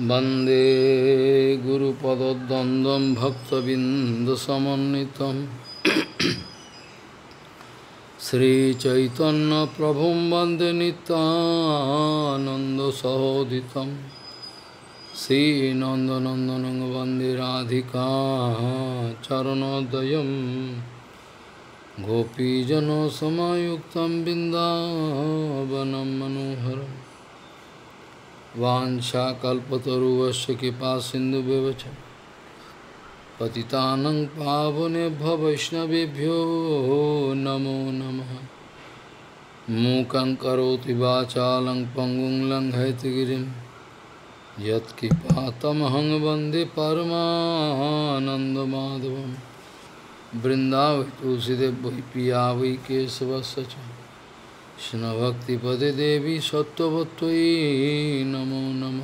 वंदे गुरुपदद्वन्द्वं भक्तबिन्दसमन्वितं। श्रीचैतन्यप्रभुं वंदे नितानन्दसहोदितं श्रीनन्दनन्दनं वंदे राधिका चरणोदयं गोपीजनसमायुक्तं बिन्दावनं मनोहरम्। वाञ्छाकल्पतरुवस्य कृपा सिन्धुव्यवच पतितानं पावनेभ्य वैष्णवेभ्यो नमो नमः। मूकं करोति वाचालं पङ्गुं लङ्घयतिगिरिं यत्कृपातमहं वंदे परमानन्दमाधवं तुलसीदेव पिया वै কৃষ্ণভক্তিপদে দেবী সত্যবত্যই নমো নম।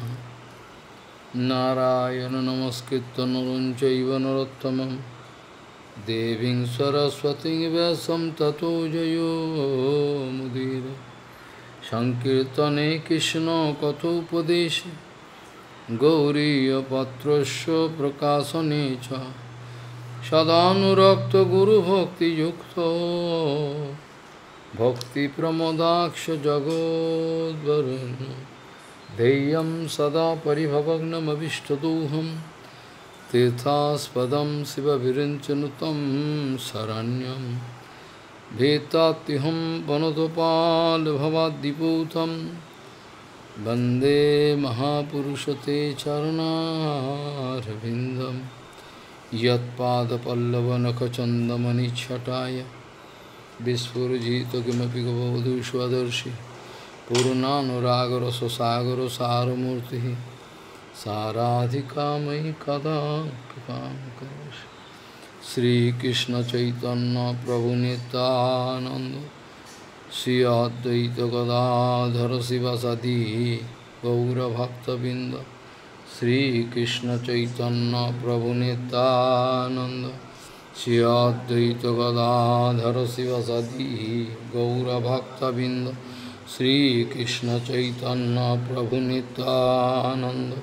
নারায়ণ নমস্কৃত নরঞ্চৈব নরোত্তম দেবীং সরস্বতী ব্যাসম ততো জয়োমুদীর সংকীর্তনে কৃষ্ণ কথোপদেশ। গৌরীপত্রস্য প্রকাশনে চ। সদানুরক্ত গুরুভক্তিযুক্ত। भक्तिप्रमोदाक्ष जगोद्वरुन् ध्येयं सदा परिभवग्नमभिष्टदोहं तीर्थास्पदं शिवविरिञ्चनुतं शरण्यं। भीतात्युहं वनदपालभवाद्दिपूतं वन्दे महापुरुषते चरणारविन्दं। यत्पादपल्लवनखचन्दमनिच्छटाय विस्फुजित किमपि गवधू स्वदर्शि पूर्णानुरागरससागर सारमूर्ति साराधिका मयि कदा कृपां करोषि श्रीकृष्ण चैतन्य प्रभु नित्यानंद श्री अद्वैत गदाधर शिवसदी गौरभक्तबिंद श्रीकृष्ण स्रियाद्वैत गदाधर शिव सदी गौरभक्तबिंद श्रीकृष्ण चैतन्य प्रभु नितानंद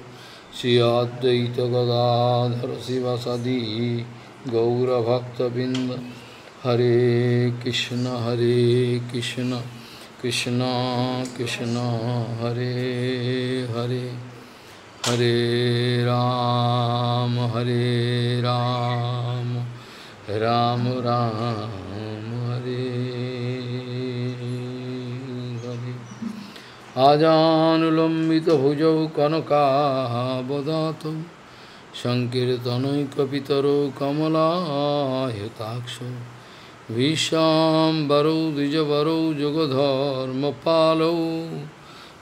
स्रियाद्वैत गदाधर शिव सदी गौरभक्तबिंद हरे कृष्ण हरे कृष्ण कृष्ण कृष्ण, हरे हरे हरे राम हरे राम। রাম রাম হরে হরে আজানুলম্বিত ভুজৌ কনকাবদাত সংকীর্তনৈকিতর কমলাহতাক্ষ বিশ্বাম্বরৌ দ্বিজবরৌ যুগধর্মপালৌ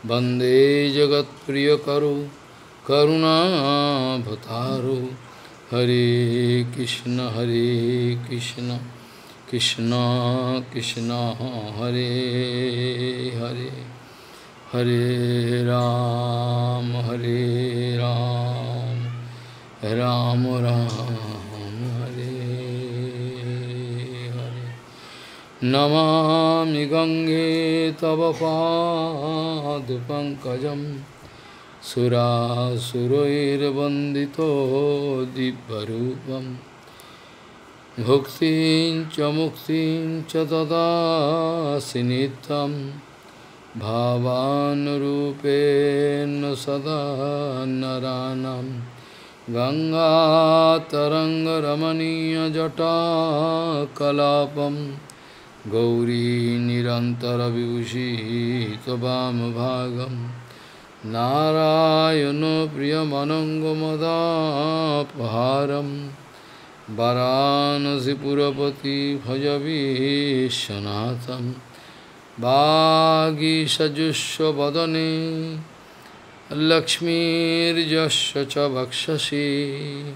বন্দে জগৎপ্রিয়করৌ করুণাভতারৌ करुणाभतारौ हरे कृष्ण हरे कृष्ण कृष्ण कृष्ण हरे हरे हरे राम हरे राम राम राम हरे हरे नमामि गङ्गे तव पादपङ्कजम् सुरासुरैर्वन्दितो दिव्यरूपं भुक्तिं च मुक्तिं च ददासि नित्यं भावानुरूपेण सदा नराणां। गङ्गातरङ्गरमणीयजटाकलापं गौरी निरन्तरविभूषितवामभागम् नारायण प्रियमनङ्गमदापहारं वरानसिपुरपति भजवीशनाथं वागीषजुष्वदने लक्ष्मीर्यस्य च वक्षसि।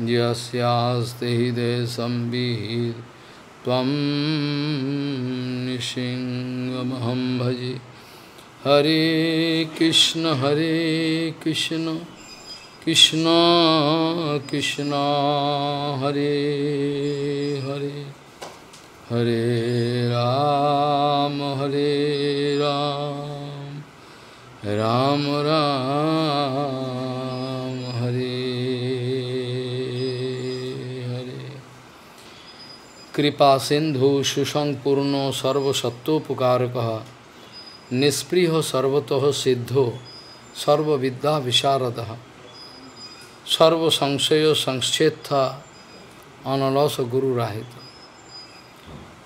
यस्यास्ते हृदयसंवित् त्वं निसिंहमहं भजे। Hare Krishna Hare Krishna Krishna Krishna Hare Hare Hare Ram Hare Ram Ram Ram Hare Hare Kripa Sindhu Shushang Purno Sarva Sattu Pukarakaha निष्पृह सर्वतः सिद्धो, सर्वविद्या विशारद। सर्वसंशय संक्षेत्थ अनलस गुरुराहित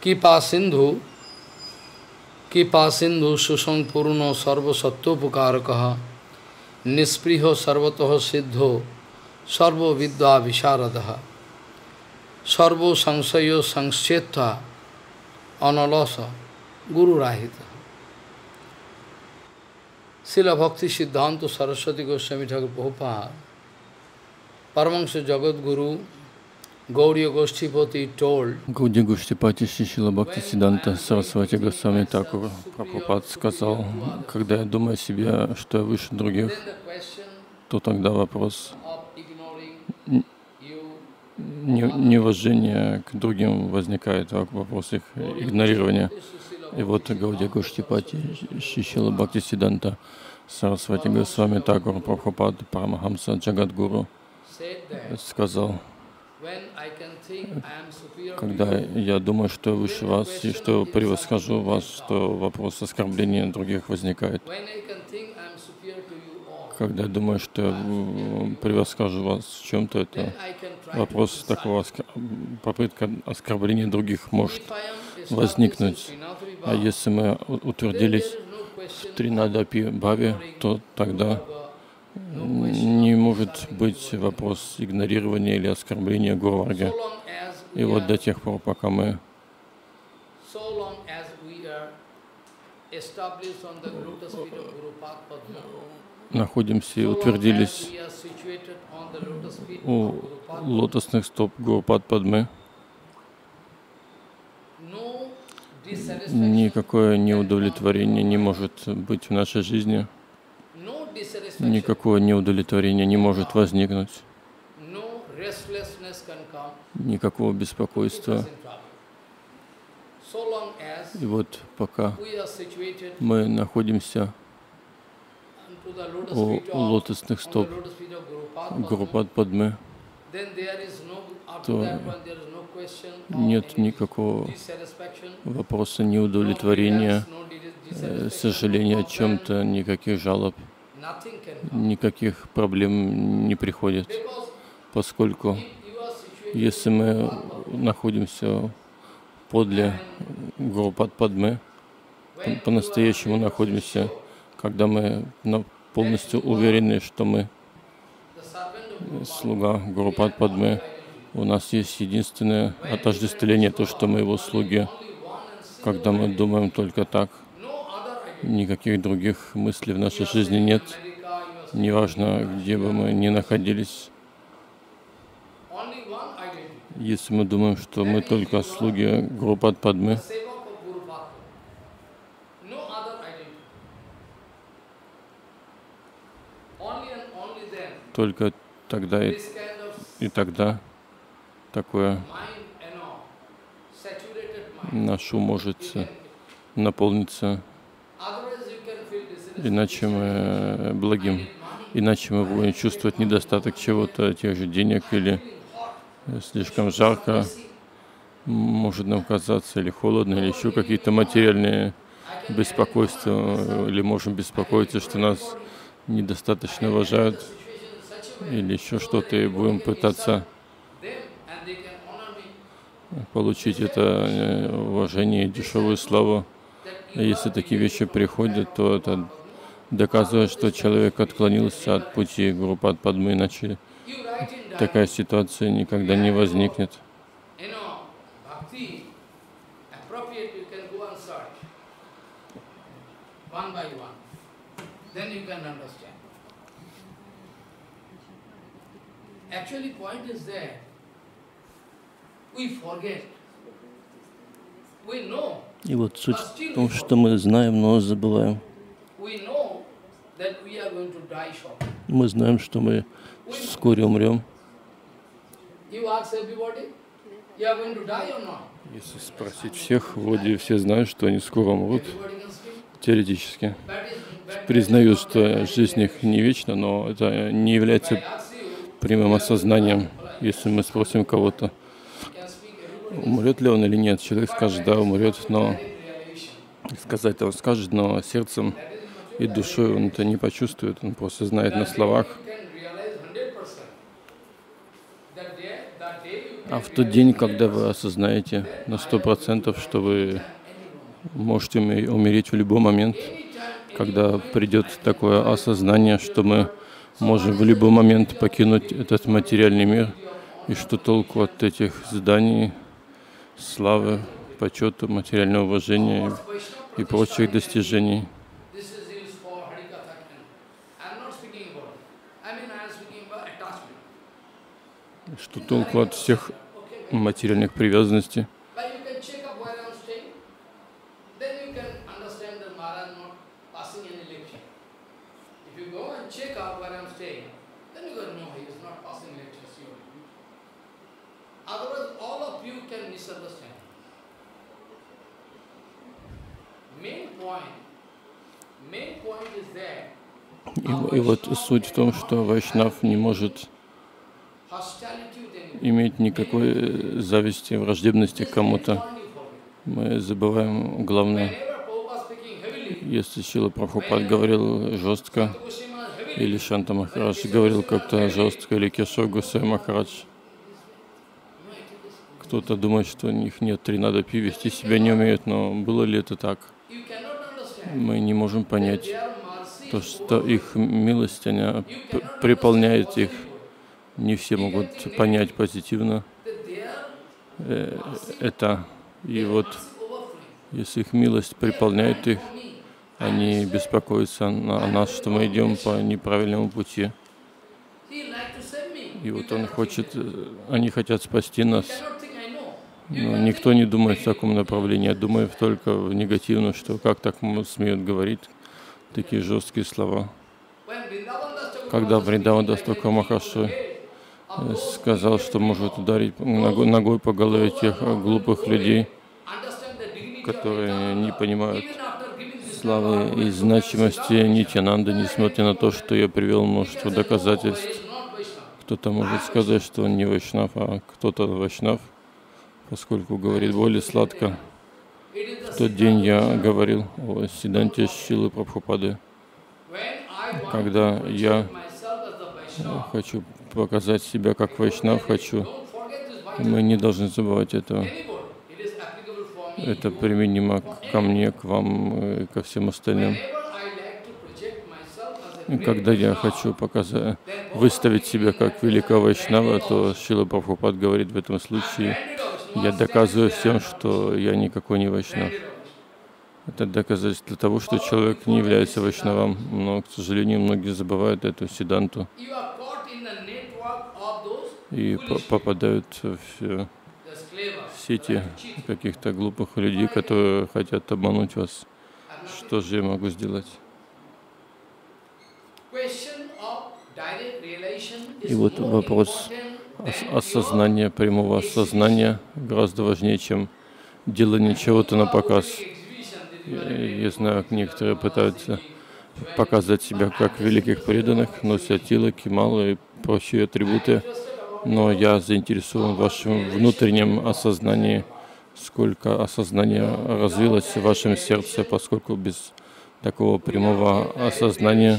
कृपा सिंधु कृपा सिंधु सुसंपूर्ण सर्वसत्वोपकारक निष्पृह सर्वतः सिद्धो, सर्वविद्या विशारद। सर्व संशय संक्षेत्र अनलस गुरुराहित Srila Bhakti Siddhanta Saraswati Goswami Thakur Prabhupada, Paramahansa Jagadguru, Gauriya Goshtipati told, Гауди Гуштипати сила бхакти-сиддханта Сарасвати Госвами Такур Прабхупад сказал, когда я думаю о себе, что я выше других, то тогда вопрос неуважения к другим возникает, вопрос их игнорирования. И вот Гаудия Гоштипати, Шишила Бхакти Сиданта, Сарасвати Госвами Такур, Прабхупад, Парамахамса, Джагадгуру сказал, когда я думаю, что выше вас и что превосхожу вас, что вопрос оскорбления других возникает. Когда я думаю, что превосхожу вас в чем-то, это вопрос такого попытка оскорбления других может возникнуть. А если мы утвердились в Тринадапи Бхаве, то тогда не может быть вопрос игнорирования или оскорбления Гурварги. И вот до тех пор, пока мы находимся и утвердились у лотосных стоп Гурупад Падмы. Никакое неудовлетворение не может быть в нашей жизни. Никакое неудовлетворение не может возникнуть. Никакого беспокойства. И вот пока мы находимся у лотосных стоп Гурупад Падмы, то нет никакого вопроса неудовлетворения, э, сожаления о чем-то, никаких жалоб, никаких проблем не приходит, поскольку если мы находимся подле Гурупад Падмы, по-настоящему находимся когда мы полностью уверены, что мы слуга Гурупад Падмы, у нас есть единственное отождествление, то, что мы его слуги. Когда мы думаем только так, никаких других мыслей в нашей жизни нет, неважно, где бы мы ни находились. Если мы думаем, что мы только слуги Гурупад Падмы, Только тогда и, и тогда такое наш ум может наполниться иначе мы э, благим, иначе мы будем чувствовать недостаток чего-то, тех же денег или слишком жарко, может нам казаться, или холодно, или еще какие-то материальные беспокойства, или можем беспокоиться, что нас недостаточно уважают или еще что-то, и будем пытаться получить это э, уважение, дешевую славу. И если такие вещи приходят, то это доказывает, что человек отклонился от пути Гурупад Падмы, иначе такая ситуация никогда не возникнет. Actually, point is there. И вот суть в том, что мы знаем, но забываем. Мы знаем, что мы вскоре умрем. Если спросить всех, вроде все знают, что они скоро умрут, теоретически. Признают, что жизнь их не вечна, но это не является прямым осознанием, если мы спросим кого-то, умрет ли он или нет. Человек скажет, да, умрет, но сказать он скажет, но сердцем и душой он это не почувствует, он просто знает на словах. А в тот день, когда вы осознаете на сто процентов, что вы можете умереть в любой момент, когда придет такое осознание, что мы можем в любой момент покинуть этот материальный мир, и что толку от этих зданий, славы, почета, материального уважения и прочих достижений. Что толку от всех материальных привязанностей? И, и вот суть в том, что Вайшнав не может иметь никакой зависти, враждебности к кому-то. Мы забываем главное. Если Шила Прабхупад говорил жестко, или Шанта Махарадж говорил как-то жестко, или Кешо Гусей Махарадж, кто-то думает, что у них нет тринадопи, вести себя не умеют, но было ли это так? Мы не можем понять то, что их милость, она приполняет их. Не все могут понять позитивно э, это. И вот, если их милость приполняет их, они беспокоятся о нас, что мы идем по неправильному пути. И вот он хочет, э, они хотят спасти нас. Но никто не думает в таком направлении, а думает только в негативном, что как так смеют говорить такие жесткие слова. Когда Вриндаван Дастака Махаши сказал, что может ударить ногой по голове тех глупых людей, которые не понимают славы и значимости Нитянанды, несмотря на то, что я привел множество доказательств. Кто-то может сказать, что он не Вайшнав, а кто-то Вайшнав поскольку говорит более сладко. В тот день я говорил о Сиданте Шилы Прабхупады, когда я хочу показать себя как Вайшнав, хочу, мы не должны забывать этого. Это применимо ко мне, к вам, и ко всем остальным. Когда я хочу показать, выставить себя как великого Вайшнава, то Шила Прабхупад говорит в этом случае, я доказываю всем, что я никакой не вайшнав. Это доказательство того, что человек не является вайшнавом, но, к сожалению, многие забывают эту седанту и попадают в сети каких-то глупых людей, которые хотят обмануть вас. Что же я могу сделать? И вот вопрос осознание, прямого осознания гораздо важнее, чем делание чего-то на показ. Я знаю, некоторые пытаются показать себя как великих преданных, носят тилоки, мало и прочие атрибуты, но я заинтересован в вашем внутреннем осознании, сколько осознания развилось в вашем сердце, поскольку без такого прямого осознания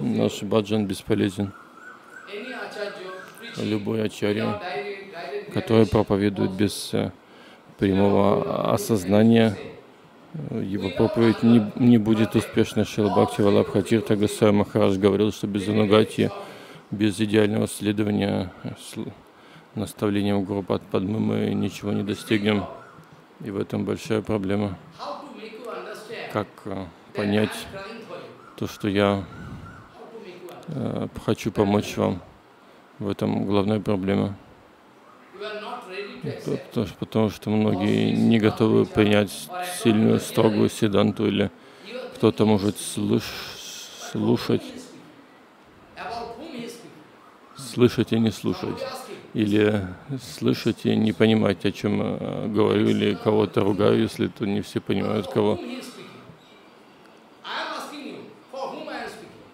наш баджан бесполезен любой ачарья, который проповедует без э, прямого осознания, его проповедь не, не будет успешной. Шила Бхакти Валабхатир Тагасай Махарадж говорил, что без анугати, без идеального следования наставлениям Гурупат Падмы мы ничего не достигнем. И в этом большая проблема. Как э, понять то, что я э, хочу помочь вам. В этом главная проблема. Потому, что многие не готовы принять сильную, строгую седанту, или кто-то может слыш, слушать, слышать и не слушать, или слышать и не понимать, о чем я говорю, или кого-то ругаю, если то не все понимают, кого.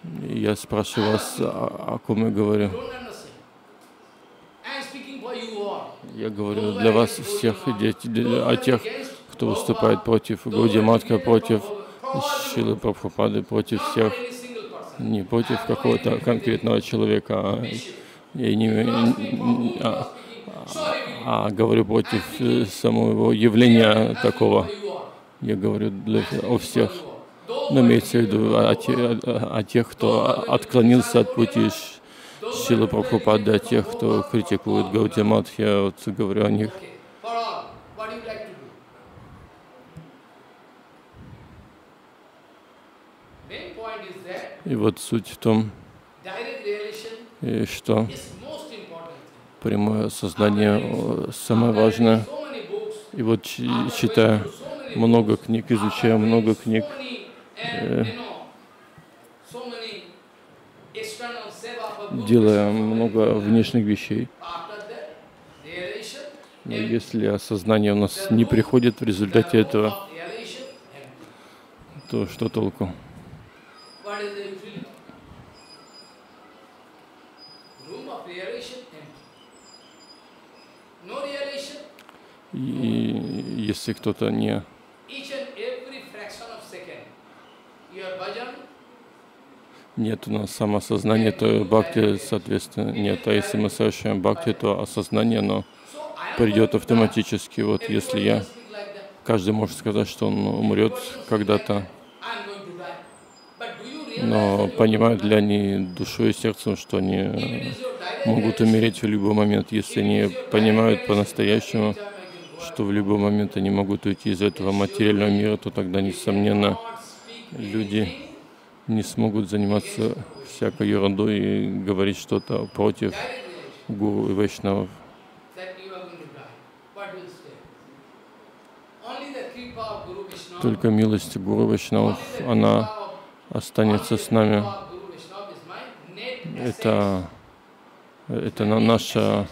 Я спрашиваю вас, о, о ком я говорю. Я говорю для вас всех, о тех, кто выступает против Гаудиматка, против Шилы Прабхупады, против всех, не против какого-то конкретного человека, а, я не, а, а, а говорю против э, самого явления такого. Я говорю для, о всех. Но имеется в виду о, о, о тех, кто отклонился от пути Шилы Прабхупады, о тех, кто критикует Гаудиматхи, я вот говорю о них. И вот суть в том, что прямое сознание самое важное. И вот читая много книг, изучая много книг, э, делая много внешних вещей, но если осознание у нас не приходит в результате этого, то что толку? И если кто-то не нет у нас самосознания, то бхакти, соответственно, нет. А если мы совершаем бхакти, то осознание, оно придет автоматически. Вот если я, каждый может сказать, что он умрет когда-то, но понимают ли они душой и сердцем, что они могут умереть в любой момент, если они понимают по-настоящему, что в любой момент они могут уйти из этого материального мира, то тогда, несомненно, люди не смогут заниматься всякой ерундой и говорить что-то против гуру и вайшнавов. Только милость Гуру Вайшнавов, она останется с нами. Это, это наша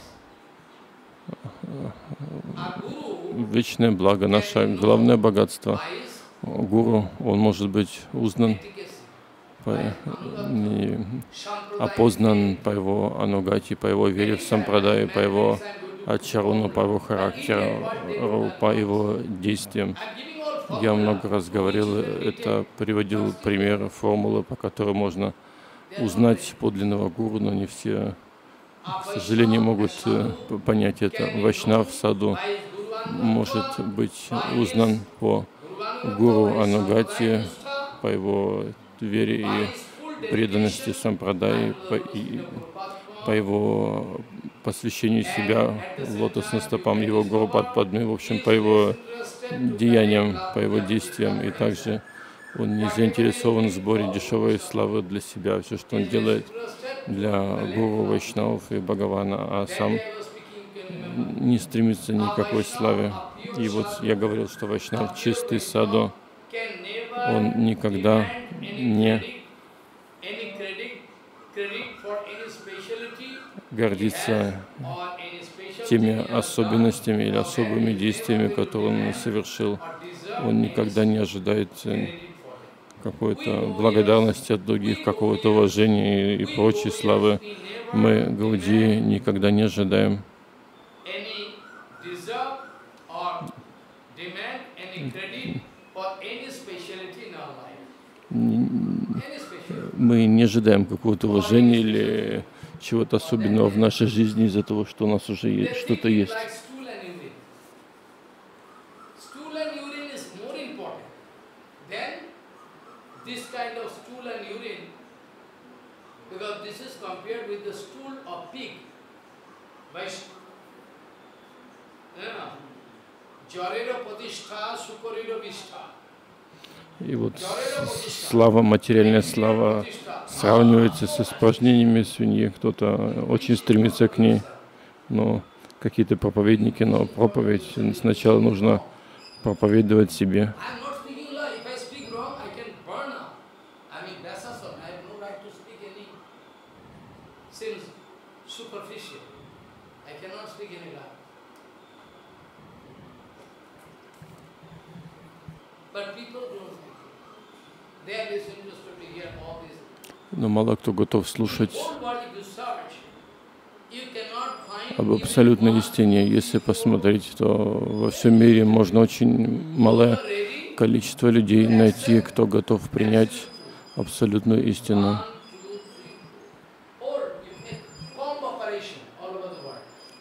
вечное благо, наше главное богатство. Гуру, он может быть узнан, не, опознан по его анугати, по его вере в сампрадае, по его ачаруну, по его характеру, по его действиям. Я много раз говорил, это приводил примеры, формулы, по которым можно узнать подлинного гуру, но не все, к сожалению, могут э, понять это. Вайшнав в саду может быть узнан по гуру Анугати, по его вере и преданности сампрадай, по, и, по его посвящению себя лотосным стопам его гуру Падпадмы, в общем, по его деяниям, по его действиям. И также он не заинтересован в сборе дешевой славы для себя. Все, что он делает для гуру Вайшнавов и Бхагавана, а сам не стремится ни к какой славе. И вот я говорил, что Вайшнав чистый саду, он никогда не гордится теми особенностями или особыми действиями, которые он совершил. Он никогда не ожидает э, какой-то благодарности от других, какого-то уважения и, и прочей славы. Мы, Гауди, никогда не ожидаем мы не ожидаем какого-то уважения или чего-то особенного в нашей жизни из-за того, что у нас уже что-то есть. Because this is compared И вот слава, материальная слава сравнивается с испражнениями свиньи. Кто-то очень стремится к ней, но какие-то проповедники, но проповедь сначала нужно проповедовать себе. Но мало кто готов слушать об абсолютной истине. Если посмотреть, то во всем мире можно очень малое количество людей найти, кто готов принять абсолютную истину.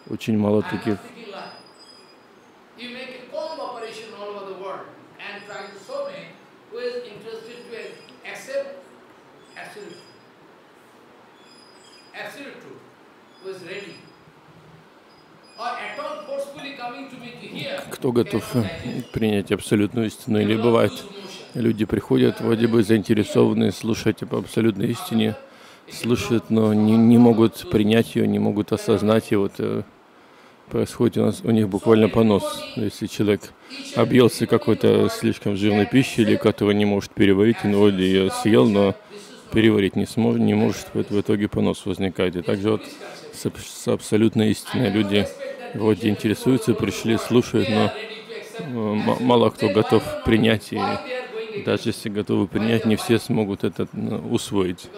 Очень мало таких. Кто готов принять абсолютную истину? Или бывает, люди приходят, вроде бы заинтересованные слушать об абсолютной истине, слушают, но не, не могут принять ее, не могут осознать. И вот э, происходит у нас у них буквально понос. Если человек объелся какой-то слишком жирной пищей, или которую не может переварить, ну вроде ее съел, но переварить не сможет, не может, в итоге понос возникает. И также вот с, с абсолютной истиной люди вроде интересуются, пришли, слушают, но э, мало кто готов принять, и даже если готовы принять, не все смогут это ну, усвоить.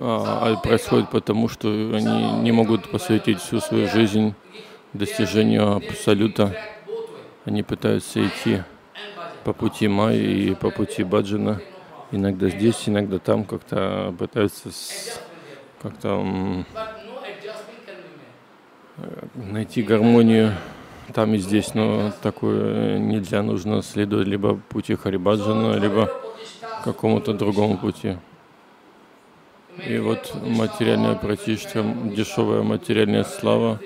А, а происходит потому, что они не могут посвятить всю свою жизнь достижению Абсолюта. Они пытаются идти по пути Майи и по пути Баджана. Иногда здесь, иногда там как-то пытаются как-то найти гармонию там и здесь, но такое нельзя, нужно следовать либо пути Харибаджана, либо какому-то другому пути. И вот материальная пратишка, дешевая материальная слава,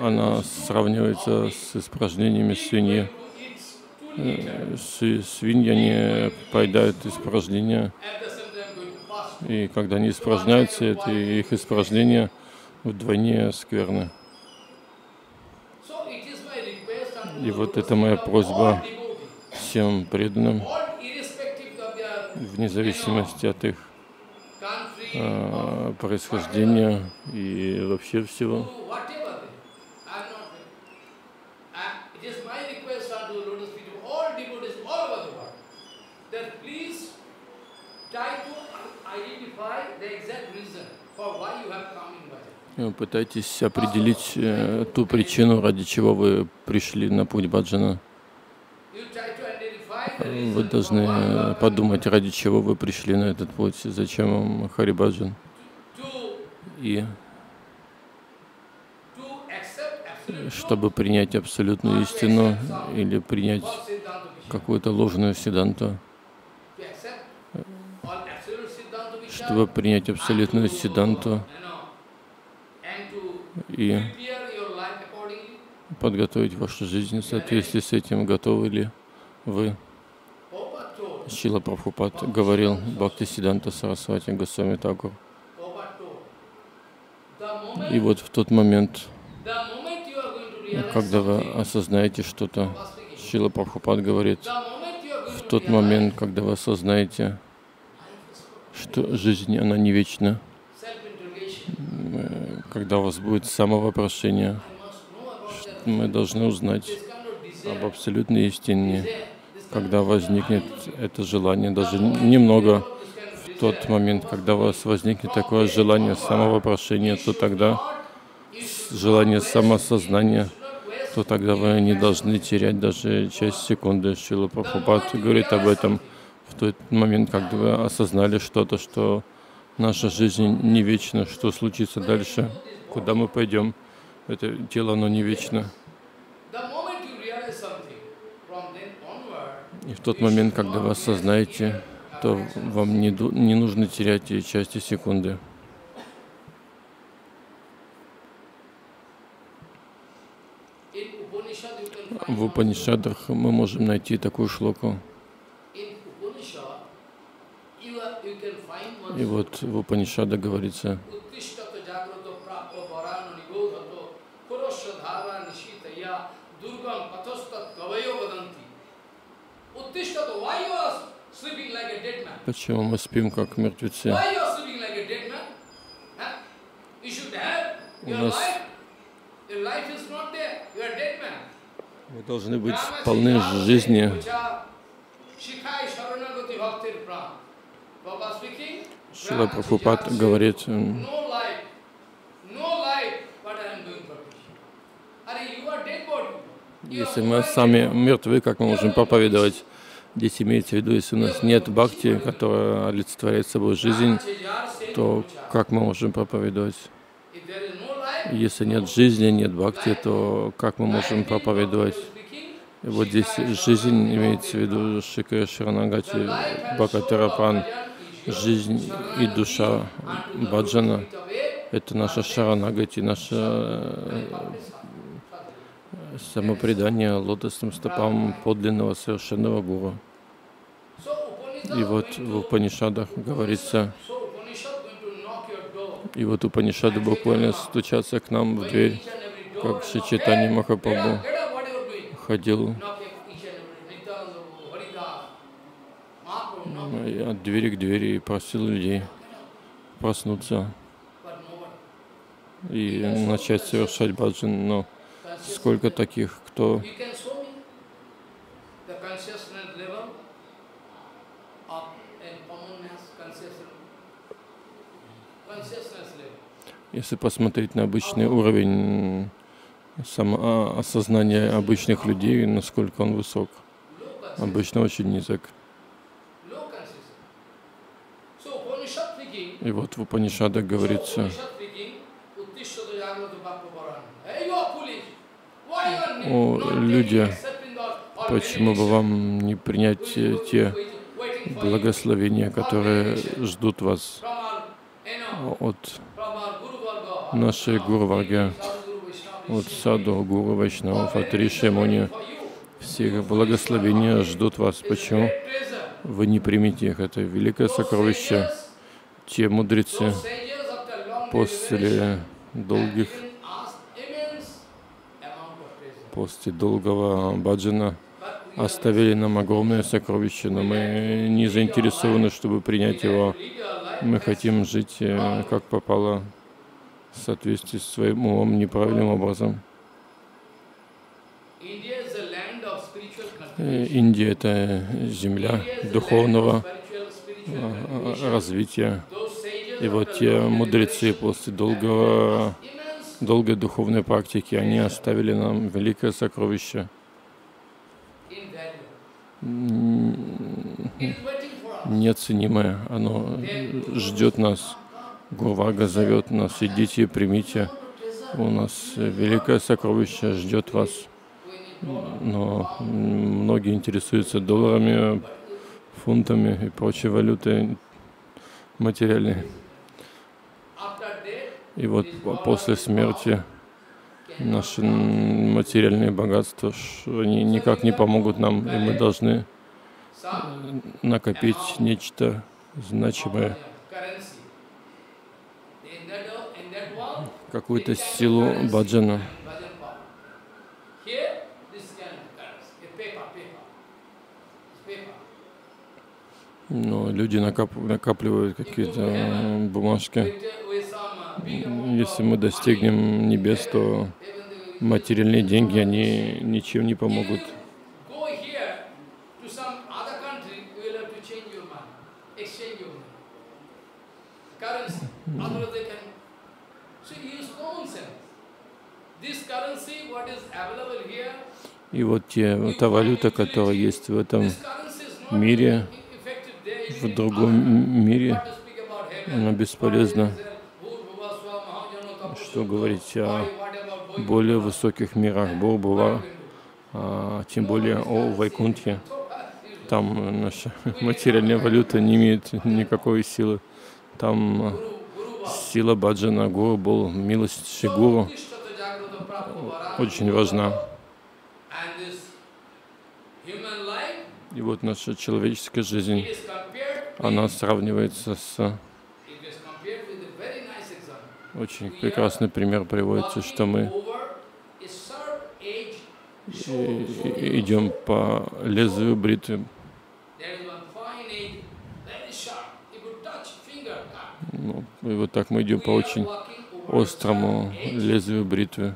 она сравнивается с испражнениями свиньи. Э, свиньи, они поедают испражнения, и когда они испражняются, это их испражнения вдвойне скверны. И вот это моя просьба всем преданным, вне зависимости от их э, происхождения и вообще всего. Пытайтесь определить э, ту причину, ради чего вы пришли на путь баджана. Вы должны подумать, ради чего вы пришли на этот путь, зачем вам Харибаджан. И чтобы принять абсолютную истину или принять какую-то ложную седанту чтобы принять абсолютную седанту и подготовить вашу жизнь в соответствии с этим, готовы ли вы. Шила Прабхупад говорил Бхакти Сиданта Сарасвати Госвами Такур. И вот в тот момент, когда вы осознаете что-то, Шила Прабхупад говорит, в тот момент, когда вы осознаете, что жизнь, она не вечна. Когда у вас будет самовопрошение, мы должны узнать об абсолютной истине, когда возникнет это желание, даже немного в тот момент, когда у вас возникнет такое желание самовопрошения, то тогда желание самосознания, то тогда вы не должны терять даже часть секунды. Шила Прабхупад говорит об этом в тот момент, когда вы осознали что-то, что наша жизнь не вечна, что случится дальше, куда мы пойдем. Это тело, оно не вечно. И в тот момент, когда вы осознаете, то вам не, не нужно терять и части секунды. В Упанишадах мы можем найти такую шлоку. И вот в Упанишада говорится, Почему мы спим как мертвецы? У нас вы должны быть полны жизни. Шила Прабхупад говорит, м, No life, no life, what I am doing for Krishna. Are you are dead body. You если are мы сами мертвы, как мы можем проповедовать? Здесь имеется в виду, если у нас нет бхакти, которая олицетворяет собой жизнь, то как мы можем проповедовать? Если нет жизни, нет бхакти, то как мы можем проповедовать? И вот здесь жизнь имеется в виду Шикара Шаранагати Бхакатарапан. Жизнь и душа баджана — это наша шаранагати, наше э, самопредание лотосным стопам подлинного совершенного гуру. И вот в Упанишадах говорится, и вот Упанишады буквально стучатся к нам в дверь, как Шичитани Махапрабху ходил от двери к двери и просил людей проснуться и начать совершать баджан. Но сколько таких, кто. Если посмотреть на обычный уровень самоосознания обычных людей, насколько он высок, обычно очень низок. И вот в Упанишадах говорится, О, люди, почему бы вам не принять те, благословения, которые ждут вас от нашей Гуру Варги, от Саду, Гуру, Вайшнавов, от Риши Муни. Все благословения ждут вас. Почему? Вы не примете их. Это великое сокровище. Те мудрецы после долгих, после долгого баджана оставили нам огромное сокровище, но мы не заинтересованы, чтобы принять его. Мы хотим жить э, как попало, в соответствии с своим умом, неправильным образом. Э. Индия — это земля духовного развития. И вот те мудрецы после долгого, долгой духовной практики, они оставили нам великое сокровище. неоценимое. Оно ждет нас. Гурвага зовет нас, идите, примите. У нас великое сокровище ждет вас. Но многие интересуются долларами, фунтами и прочей валютой материальной. И вот по- после смерти наши материальные богатства, они никак не помогут нам, и мы должны накопить нечто значимое, какую-то силу баджана. Но люди накап- накапливают какие-то э, бумажки. Uh, Если мы достигнем небес, то материальные деньги, они ничем не помогут. И вот те, та валюта, которая есть в этом мире. В другом мире, mahajana tapo Что говорить о более высоких мирах Бог а тем более о Вайкунтхе. Там наша материальная валюта не имеет никакой силы. Там сила баджана гуру был, милость гуру Tishtata jagrata prapta очень важна. И вот наша человеческая жизнь, она сравнивается с... Очень прекрасный пример приводится, что мы идем по лезвию бритвы. Ну, И вот так мы идем по очень острому лезвию бритвы.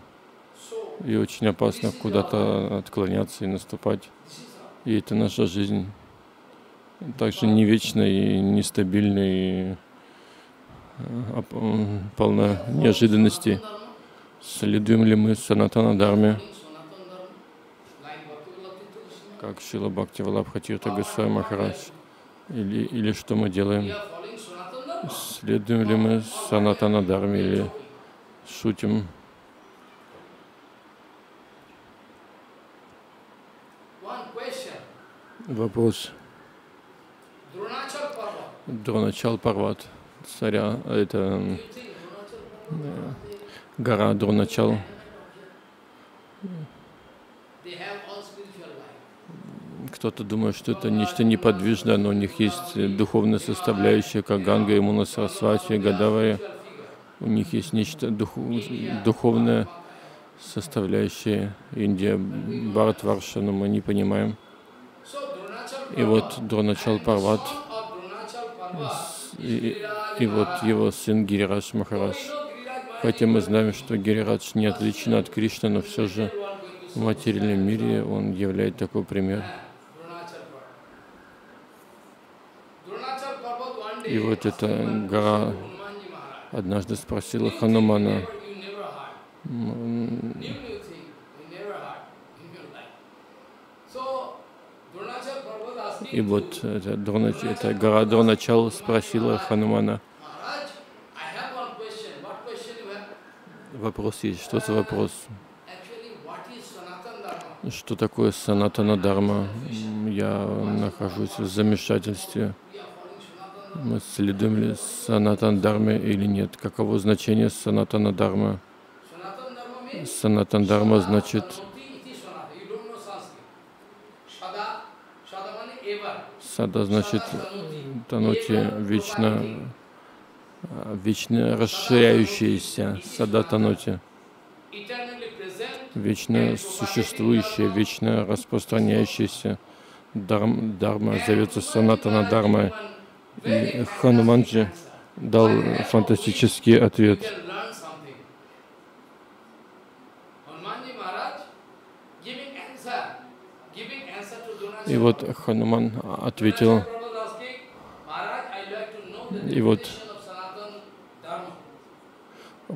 И очень опасно куда-то отклоняться и наступать. И это наша жизнь. также не вечный, нестабильный, и а, полна неожиданностей. Следуем ли мы Санатана Дарме, как Шила Бхакти Валабхатирта Госвами Махарадж, или, или что мы делаем? Следуем ли мы Санатана Дарме или шутим? Вопрос. Дроначал Парват, царя, это гора Дроначал. Кто-то думает, что это нечто неподвижное, но у них есть духовная составляющая, как Ганга, Имуна, Сарасвати, Гадавари. У них есть нечто дух, духовное составляющее Индия, Бхаратварша, но мы не понимаем. И вот Дроначал Парват, и, и вот его сын Гирирадж Махарадж. Хотя мы знаем, что Гирирадж не отличен от Кришны, но все же в материальном мире он является такой пример. И вот эта гора однажды спросила Ханумана, и вот эта, Дронач, эта гора Дроначал спросила Ханумана, вопрос есть, что за вопрос? Что такое санатана дарма? Я нахожусь в замешательстве мы следуем ли санатан дарме или нет. Каково значение санатана дарма? Санатан дарма значит сада значит танути вечно вечно расширяющаяся сада танути вечно существующая, вечно распространяющаяся дарм, дарма зовется санатана дарма и Хануманджи дал фантастический ответ. И вот Хануман ответил, и вот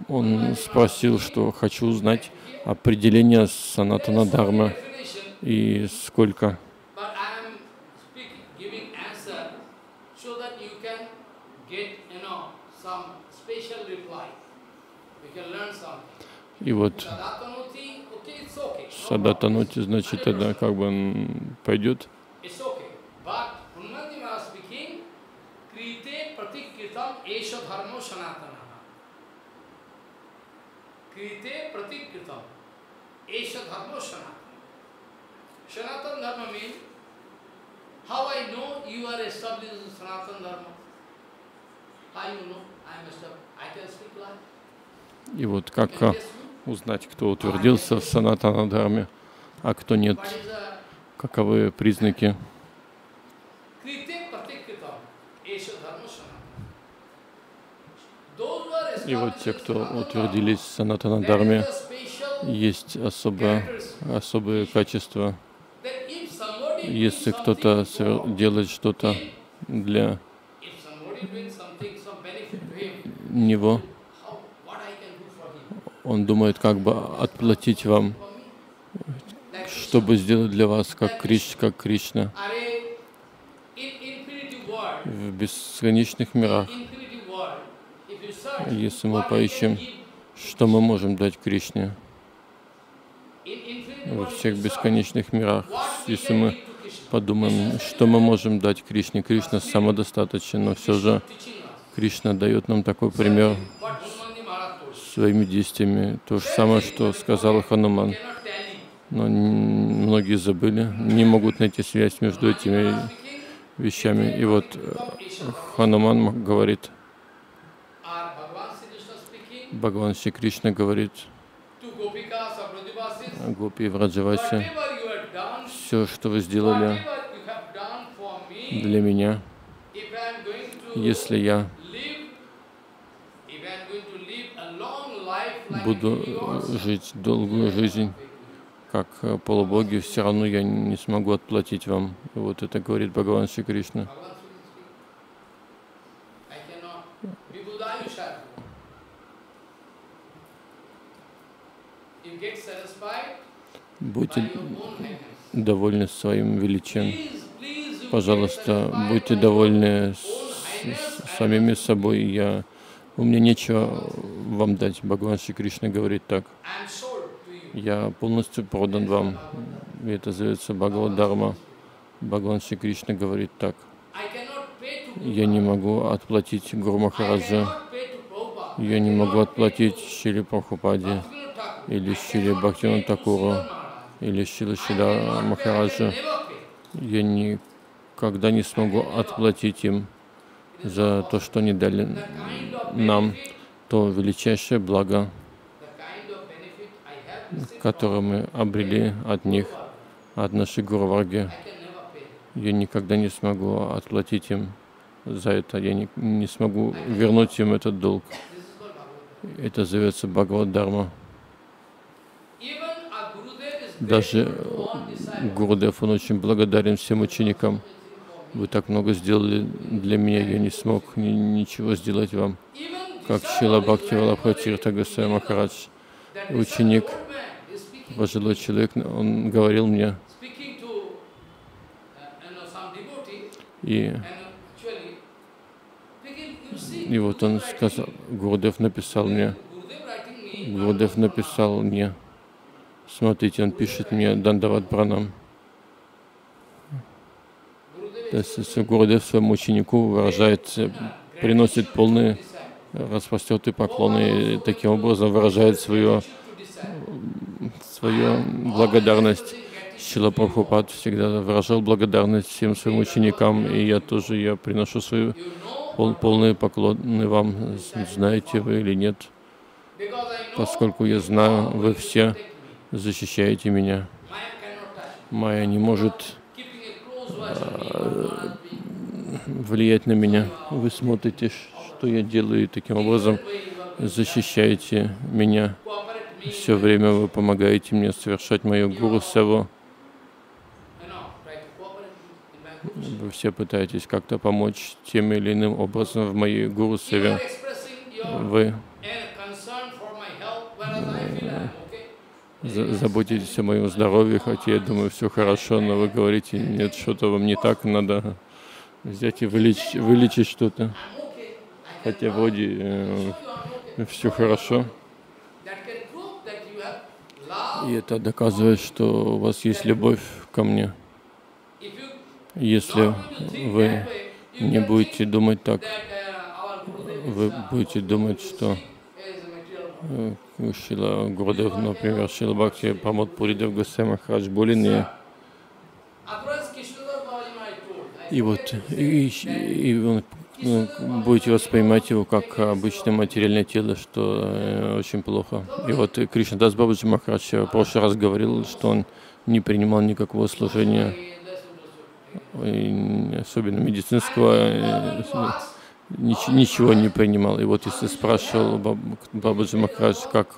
он спросил, что хочу узнать определение санатана дharma и сколько И вот Садатанути, значит, это как бы он пойдет. Крите пратикритам. Esha dharma sanatana. Sanatana dharma means how I know you are established in Sanatana dharma. How you know I am established? I can speak like. И вот как узнать, кто утвердился в санатанадхарме, а кто нет, каковы признаки. И вот те, кто утвердились в санатанадхарме, есть особое, особые качества. Если кто-то делает что-то для него, он думает, как бы отплатить вам, чтобы сделать для вас, как, Криш, как Кришна. В бесконечных мирах, если мы поищем, что мы можем дать Кришне, во всех бесконечных мирах, если мы подумаем, что мы можем дать Кришне, Кришна самодостаточен, но все же Кришна дает нам такой пример своими действиями. То же самое, что сказал Хануман. Но многие забыли, не могут найти связь между этими вещами. И вот э, Хануман говорит, Бхагаван Шри Кришна говорит, Гопи Враджаваси, все, что вы сделали для меня, если я буду жить долгую жизнь, как полубоги, все равно я не смогу отплатить вам. Вот это говорит Бхагаван Шри Кришна. Будьте довольны своим величием. Пожалуйста, будьте довольны самими собой. Я, у меня нечего вам дать. Бхагаван Шри Кришна говорит так. Я полностью продан вам. И это зовется Бхагавад Дharma. Бхагаван Шри Кришна говорит так. Я не могу отплатить Гуру Махараджа. Я не могу отплатить Шили Прабхупаде или Шили Бхактину Такуру или Шила Шида Махараджа. Я никогда не смогу отплатить им за то, что они дали нам, то величайшее благо, которое мы обрели от них, от нашей Гуру Я никогда не смогу отплатить им за это. Я не, не смогу вернуть им этот долг. Это зовется Бхагавад Дharma. Даже Гурудев, он очень благодарен всем ученикам. Вы так много сделали для меня, я не смог ни, ничего сделать вам. Как Шила Бхакти Валабхатир Тагасая Махарадж, ученик, пожилой человек, он говорил мне, и, и вот он сказал, Гурдев написал мне, Гурдев написал мне, Смотрите, он пишет мне Дандават Пранам. То есть Гурдев своему ученику выражает, приносит полные распростертые поклоны и таким образом выражает свою, свою благодарность. Шила Прабхупад всегда выражал благодарность всем своим ученикам, и я тоже я приношу свои пол, полные поклоны вам, знаете вы или нет, поскольку я знаю, вы все защищаете меня. Майя не может влиять на меня. Вы смотрите, что я делаю, и таким образом защищаете меня. Все время вы помогаете мне совершать мою гуру севу. Вы все пытаетесь как-то помочь тем или иным образом в моей гуру севе. Вы заботитесь о моем здоровье, хотя я думаю, все хорошо, но вы говорите, нет, что-то вам не так, надо взять и вылечить, вылечить что-то. Хотя вроде э, все хорошо. И это доказывает, что у вас есть любовь ко мне. Если вы не будете думать так, вы будете думать, что Шила Гурдев, например, Шила Бхакти Памот Пуридев Госвами Махарадж болен и вот и, и он, ну, будете воспринимать его как обычное материальное тело, что э, очень плохо. И вот Кришна Дас Бабаджи Махарадж в прошлый раз говорил, что он не принимал никакого служения, особенно медицинского, э, нич ничего не принимал. И вот если спрашивал Баб, Бабаджи Махарадж, как,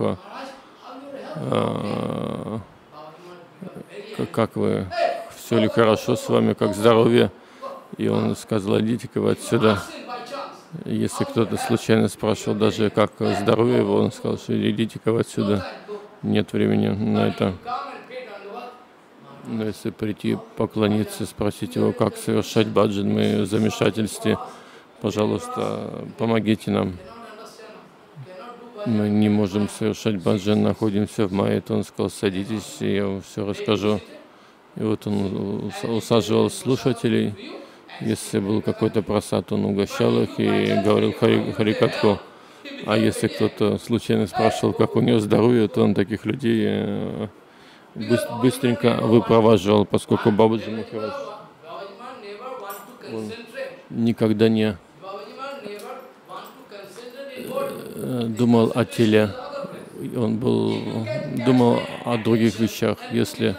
а, как вы, все ли хорошо с вами, как здоровье, и он сказал, идите-ка вы отсюда. Если кто-то случайно спрашивал даже, как здоровье его, он сказал, что идите-ка вы отсюда. Нет времени на это. Но если прийти поклониться, спросить его, как совершать баджан, мы в замешательстве пожалуйста, помогите нам. Мы не можем совершать баджан, находимся в мае. Он сказал, садитесь, и я вам все расскажу. И вот он усаживал слушателей. Если был какой-то просад, он угощал их и говорил хари. А если кто-то случайно спрашивал, как у него здоровье, то он таких людей э, быстренько выпроваживал, поскольку Бабаджи Махарадж никогда не Э, думал о теле, он был, думал о других вещах. Если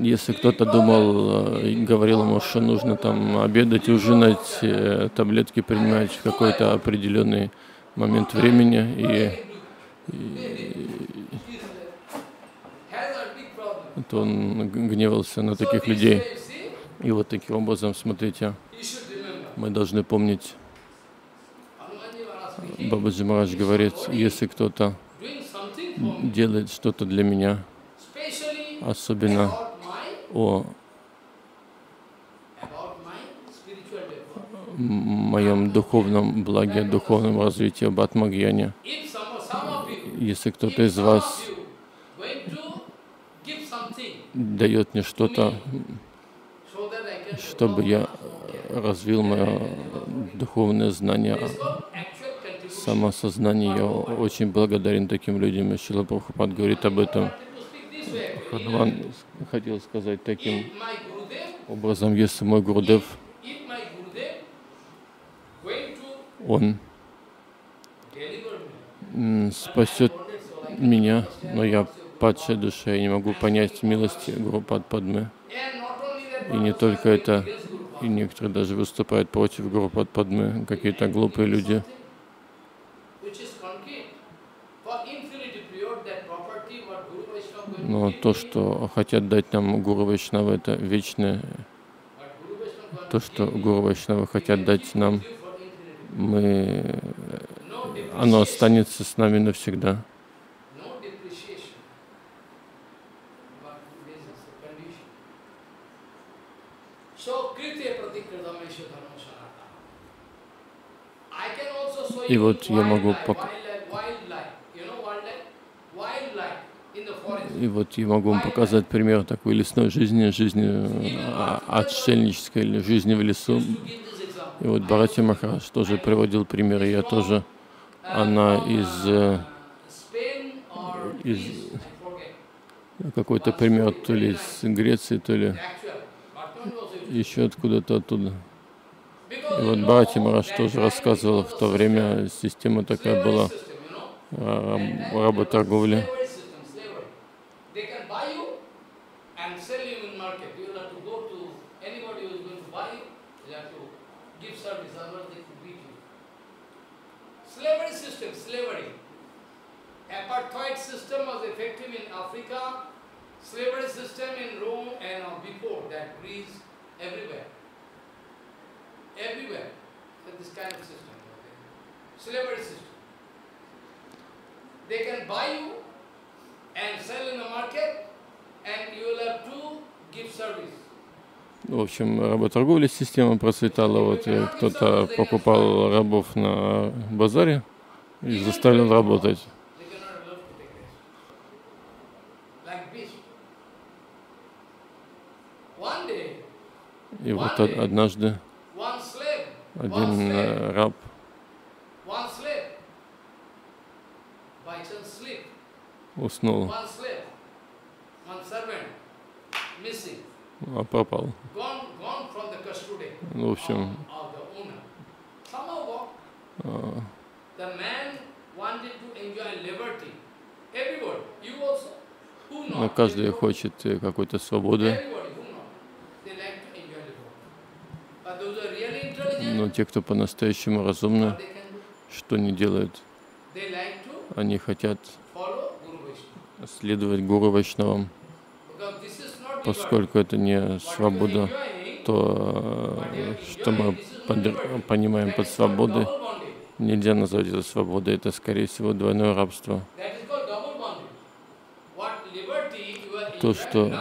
если кто-то думал э, говорил ему, что нужно там обедать, ужинать, э, таблетки принимать в какое-то определенное момент времени, и, и то он гневался на таких людей. И вот таким образом, смотрите, мы должны помнить, Бабаджи Марадж говорит, если кто-то делает что-то для меня, особенно о моем духовном благе, духовном развитии Батмагьяне. Если кто-то из вас дает мне что-то, чтобы я развил мое духовное знание, самосознание. Я очень благодарен таким людям. И Шила Прабхупад говорит об этом. Ханван хотел сказать таким образом, если мой Гурдев, он спасет меня, но я падшая душа, я не могу понять милости Гурупад Падмы. И не только это, и некоторые даже выступают против Гурупад Падмы, какие-то глупые люди. Но то, что хотят дать нам Гуру Вайшнава, это вечное. То, что Гуру Вайшнава хотят дать нам, мы, оно останется с нами навсегда. И вот я могу показать и вот я могу вам показать пример такой лесной жизни, жизни а, отшельнической или жизни в лесу. И вот Бхарати Махарадж тоже приводил примеры. Я тоже, она из, э, из какой-то пример, то ли из Греции, то ли еще откуда-то оттуда. И вот Бхарати Махарадж тоже рассказывал, в то время система такая была а, работорговли. Africa, slavery system in Rome and uh, before that, Greece, everywhere. В общем, работорговля система процветала. Вот кто-то покупал рабов на базаре и заставлял работать. И вот однажды один э, раб. Уснул, а пропал. В общем, а, но каждый хочет э, какой-то свободы. Но те, кто по-настоящему разумны, что они делают? Они хотят следовать Гуру Вайшнавам. Поскольку это не свобода, то что мы понимаем под свободой, нельзя назвать это свободой, это скорее всего двойное рабство. То, что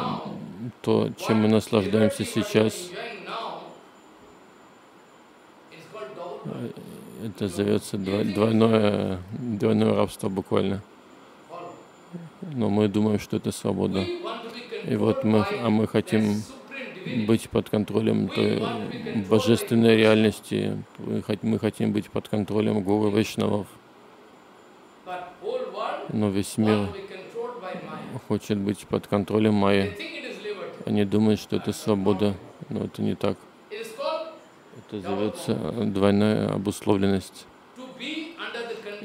то, чем мы наслаждаемся сейчас, это зовется двойное, двойное рабство буквально. Но мы думаем, что это свобода. И вот мы, а мы хотим быть под контролем той божественной реальности. Мы хотим быть под контролем Гуру Вайшнавов. Но весь мир хочет быть под контролем Майи. Они думают, что это свобода, но это не так. Это зовется двойная обусловленность.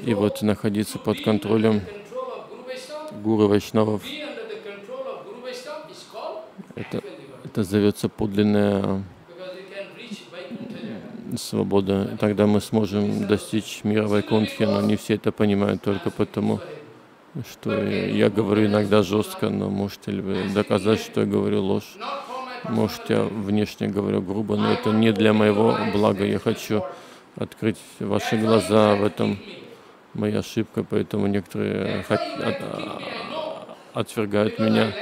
И вот находиться под контролем гуру Вайшнавов, это, это зовется подлинное свобода. Тогда мы сможем достичь мира Вайкунтхи, но не все это понимают только потому, что я говорю иногда жестко, но можете ли вы доказать, что я говорю ложь? Может, я внешне говорю грубо, но это не для моего блага. Я хочу открыть ваши глаза в этом моя ошибка, поэтому некоторые отвергают меня,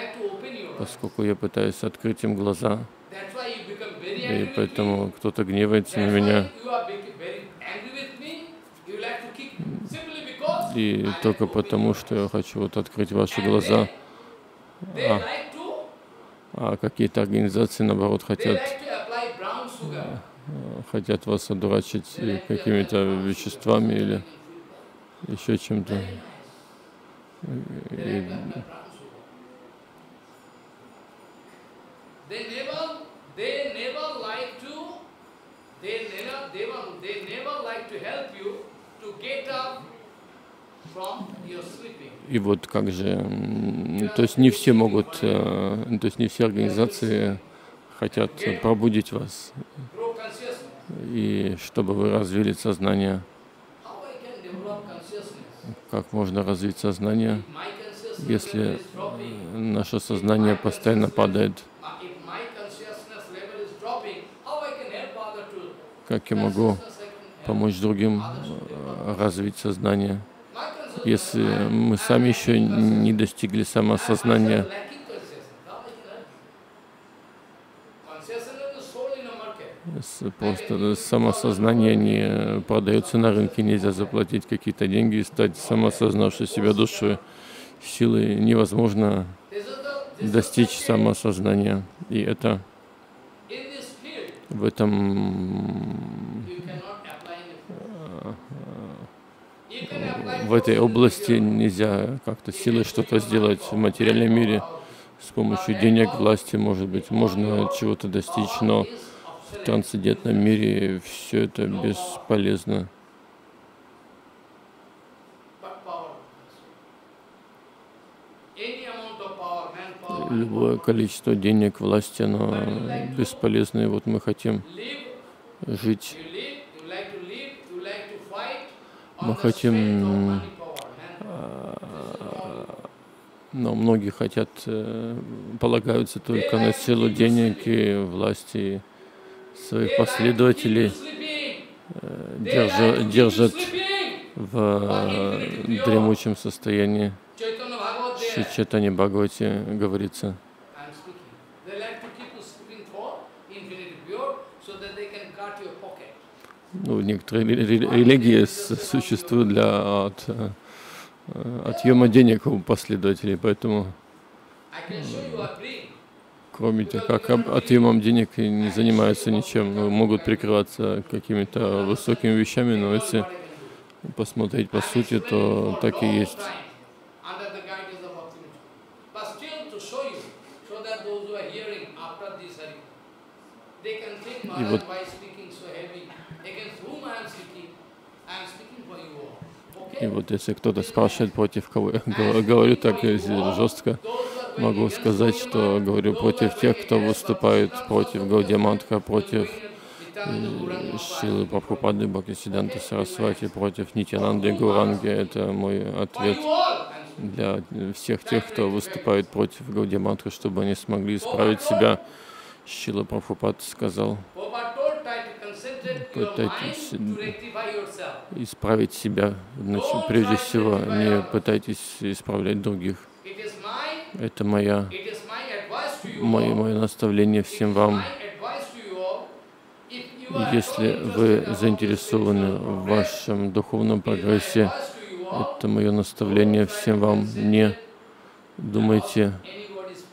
поскольку я пытаюсь открыть им глаза. И поэтому кто-то гневается на меня. И только потому, что я хочу вот открыть ваши глаза. А, а какие-то организации, наоборот, хотят, хотят вас одурачить какими-то веществами или еще чем-то. И вот как же, то есть не все могут, э, то есть не все организации хотят пробудить вас, и чтобы вы развили сознание. Как можно развить сознание, если наше сознание постоянно падает? Как я могу помочь другим э, развить сознание, если мы сами еще не достигли самосознания? Просто самосознание не продается на рынке, нельзя заплатить какие-то деньги и стать самосознавшей себя душой. Силой невозможно достичь самосознания. И это в этом в этой области нельзя как-то силой что-то сделать в материальном мире с помощью денег, власти, может быть, можно чего-то достичь, но в трансцендентном мире все это бесполезно. Любое количество денег, власти, оно бесполезно. И вот мы хотим жить. Мы хотим но многие хотят, э, полагаются только на силу денег и власти, своих последователей э, держат, держат в э, дремучем состоянии. В Чайтане Бхагавати говорится. Ну, некоторые религии существуют для от, э, отъема денег у последователей, поэтому кроме того, как отъемом денег и не занимаются ничем, ну, могут прикрываться какими-то высокими вещами, но если посмотреть по сути, то так и есть. И вот и вот если кто-то спрашивает, против кого я говорю так жестко, могу сказать, что говорю против тех, кто выступает против Гаудиамантха, против э, Шилы Прабхупады, Бхактисиданта Сарасвати, против Нитянанды Гуранги. Это мой ответ для всех тех, кто выступает против Гаудиамантха, чтобы они смогли исправить себя. Шила Прабхупад сказал, пытайтесь исправить себя, значит, прежде всего, не пытайтесь исправлять других. Это моя, мое, мое наставление всем вам. Если вы заинтересованы в вашем духовном прогрессе, это мое наставление всем вам. Не думайте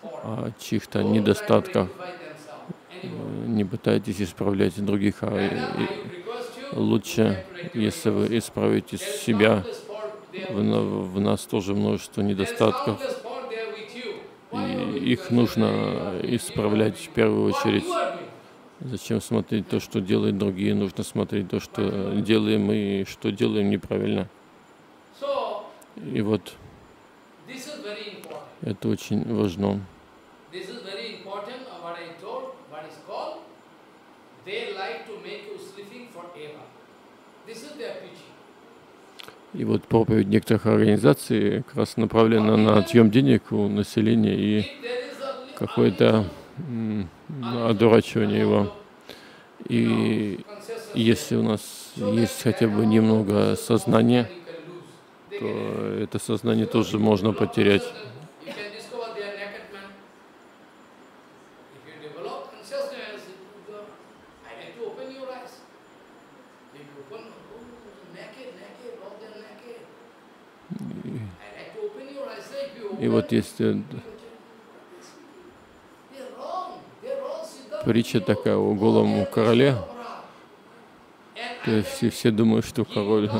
о чьих-то недостатках, не пытайтесь исправлять других, а лучше, если вы исправите себя, в, в нас тоже множество недостатков, и их нужно исправлять в первую очередь. Зачем смотреть то, что делают другие? Нужно смотреть то, что делаем мы и что делаем неправильно. И вот это очень важно. И вот проповедь некоторых организаций как раз направлена на отъем денег у населения и какое-то одурачивание его. И если у нас есть хотя бы немного сознания, то это сознание тоже можно потерять. И вот есть э, притча такая о голом короле. То есть все, все думают, что король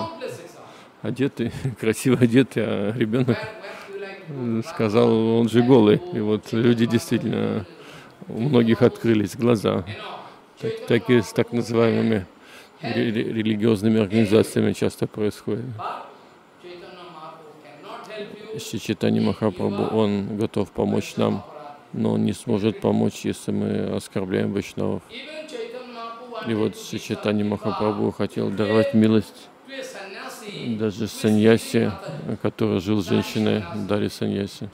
одетый, красиво одетый, а ребенок сказал, он же голый. И вот люди действительно, у многих открылись глаза. Так, так и с так называемыми религиозными организациями часто происходит. Читани Махапрабху, он готов помочь нам, но он не сможет помочь, если мы оскорбляем Вайшнавов. И вот Читани Махапрабху хотел даровать милость даже саньяси, который жил с женщиной, дали саньяси.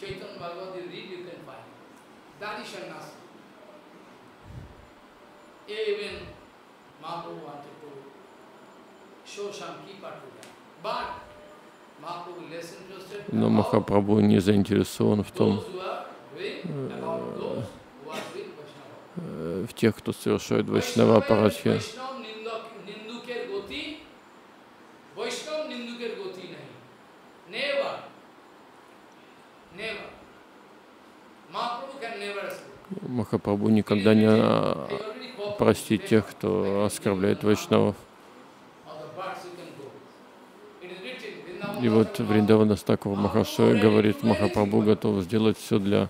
Махапрабху не заинтересован в том, э, в тех, кто совершает Вайшнава Парадхи. Махапрабху никогда не а, простит тех, кто оскорбляет вайшнавов. И вот Вриндавана Стакова Махашой говорит, Махапрабху готов сделать все для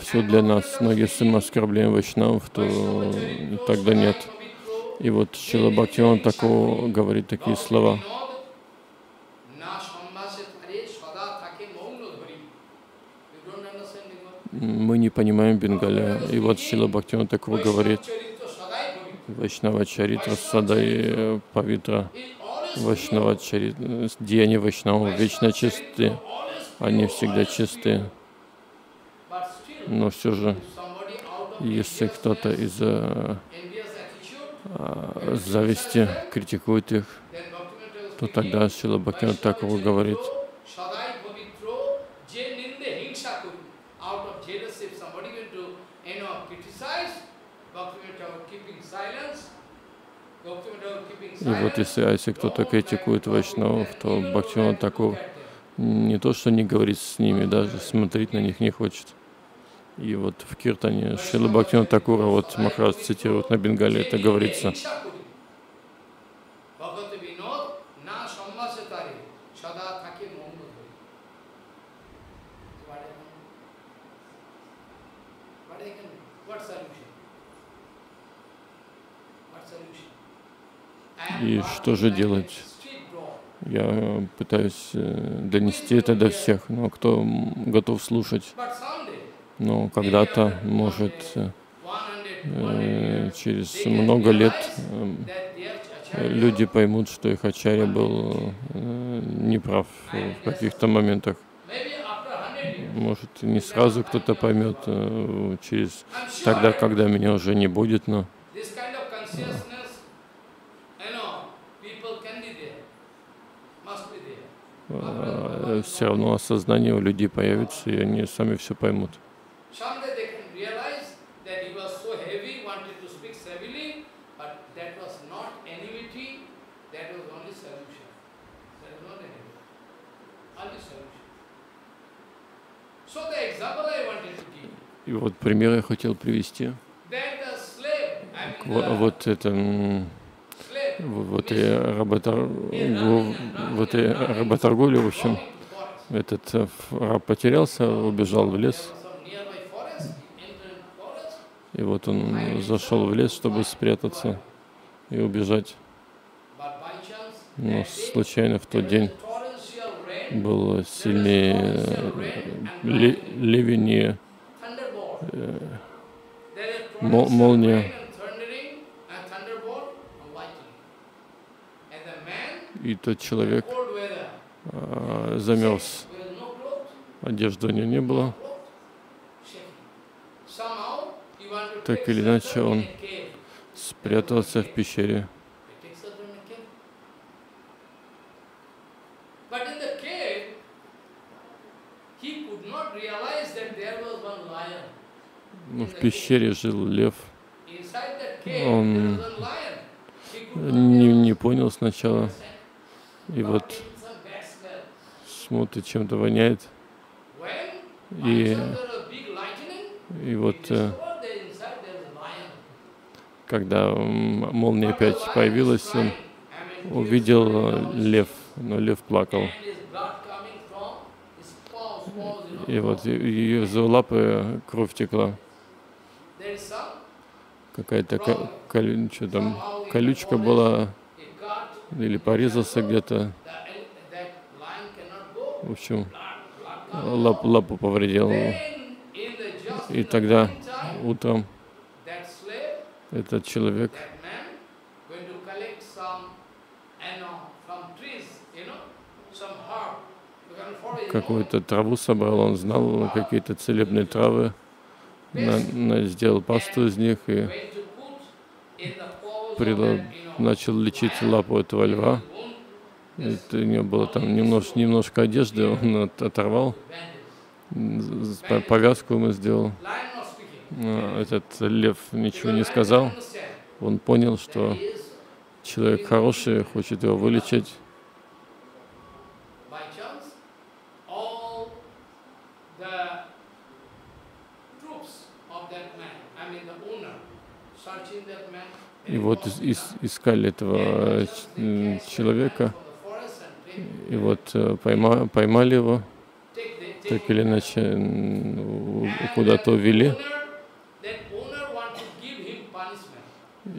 все для нас. Но если мы оскорбляем вайшнавов, то тогда нет. И вот Шила Бхактиван такого говорит такие слова. Мы не понимаем Бенгаля. И вот Шила Бхактиван такого говорит. Вайшнава Чаритра Садай Павитра. Вайшнава Чаритра, деяния Вайшнава вечно чисты. Они всегда чистые. Но все же, если кто-то из-за а, зависти критикует их, то тогда Шила Бхактина Такова говорит, и вот если, а если кто-то критикует Вайшнавов, то Бхактиван Таков не то, что не говорит с ними, даже смотреть на них не хочет. И вот в Киртане Шила Бхактина Такура, вот Махарадж цитирует на Бенгале, это говорится. И что же делать? Я пытаюсь э, донести это до всех, но кто готов слушать? но когда-то, может, э, через много лет э, люди поймут, что их Ачарья был э, неправ в каких-то моментах. Может, не сразу кто-то поймет, через тогда, когда меня уже не будет, но все равно осознание у людей появится, и они сами все поймут. И вот пример я хотел привести. Вот это вот и работорговля, вот работорговля, в общем, этот раб потерялся, убежал в лес, и вот он зашел в лес, чтобы спрятаться и убежать. Но случайно в тот день был сильнее ливень и молния. И тот человек а, замерз. Одежды у него не было. Так или иначе он спрятался в пещере. Ну, в пещере жил лев. Он не, не понял сначала. И вот смотрит, чем-то воняет. И, и вот э, когда молния опять появилась, он увидел э, лев, но лев плакал. И вот из лапы кровь текла. Какая-то колю, что там, колючка была, или порезался где-то. В общем, лап, лапу повредил. И тогда утром этот человек какую-то траву собрал, он знал какие-то целебные травы, на, на, сделал пасту из них и прила, начал лечить лапу этого льва. Это у него было там немножко, немножко одежды, он от, оторвал, повязку ему сделал. Но этот лев ничего не сказал. Он понял, что человек хороший, хочет его вылечить. И вот искали этого человека, и вот э, пойма, поймали его, так или иначе куда-то увели.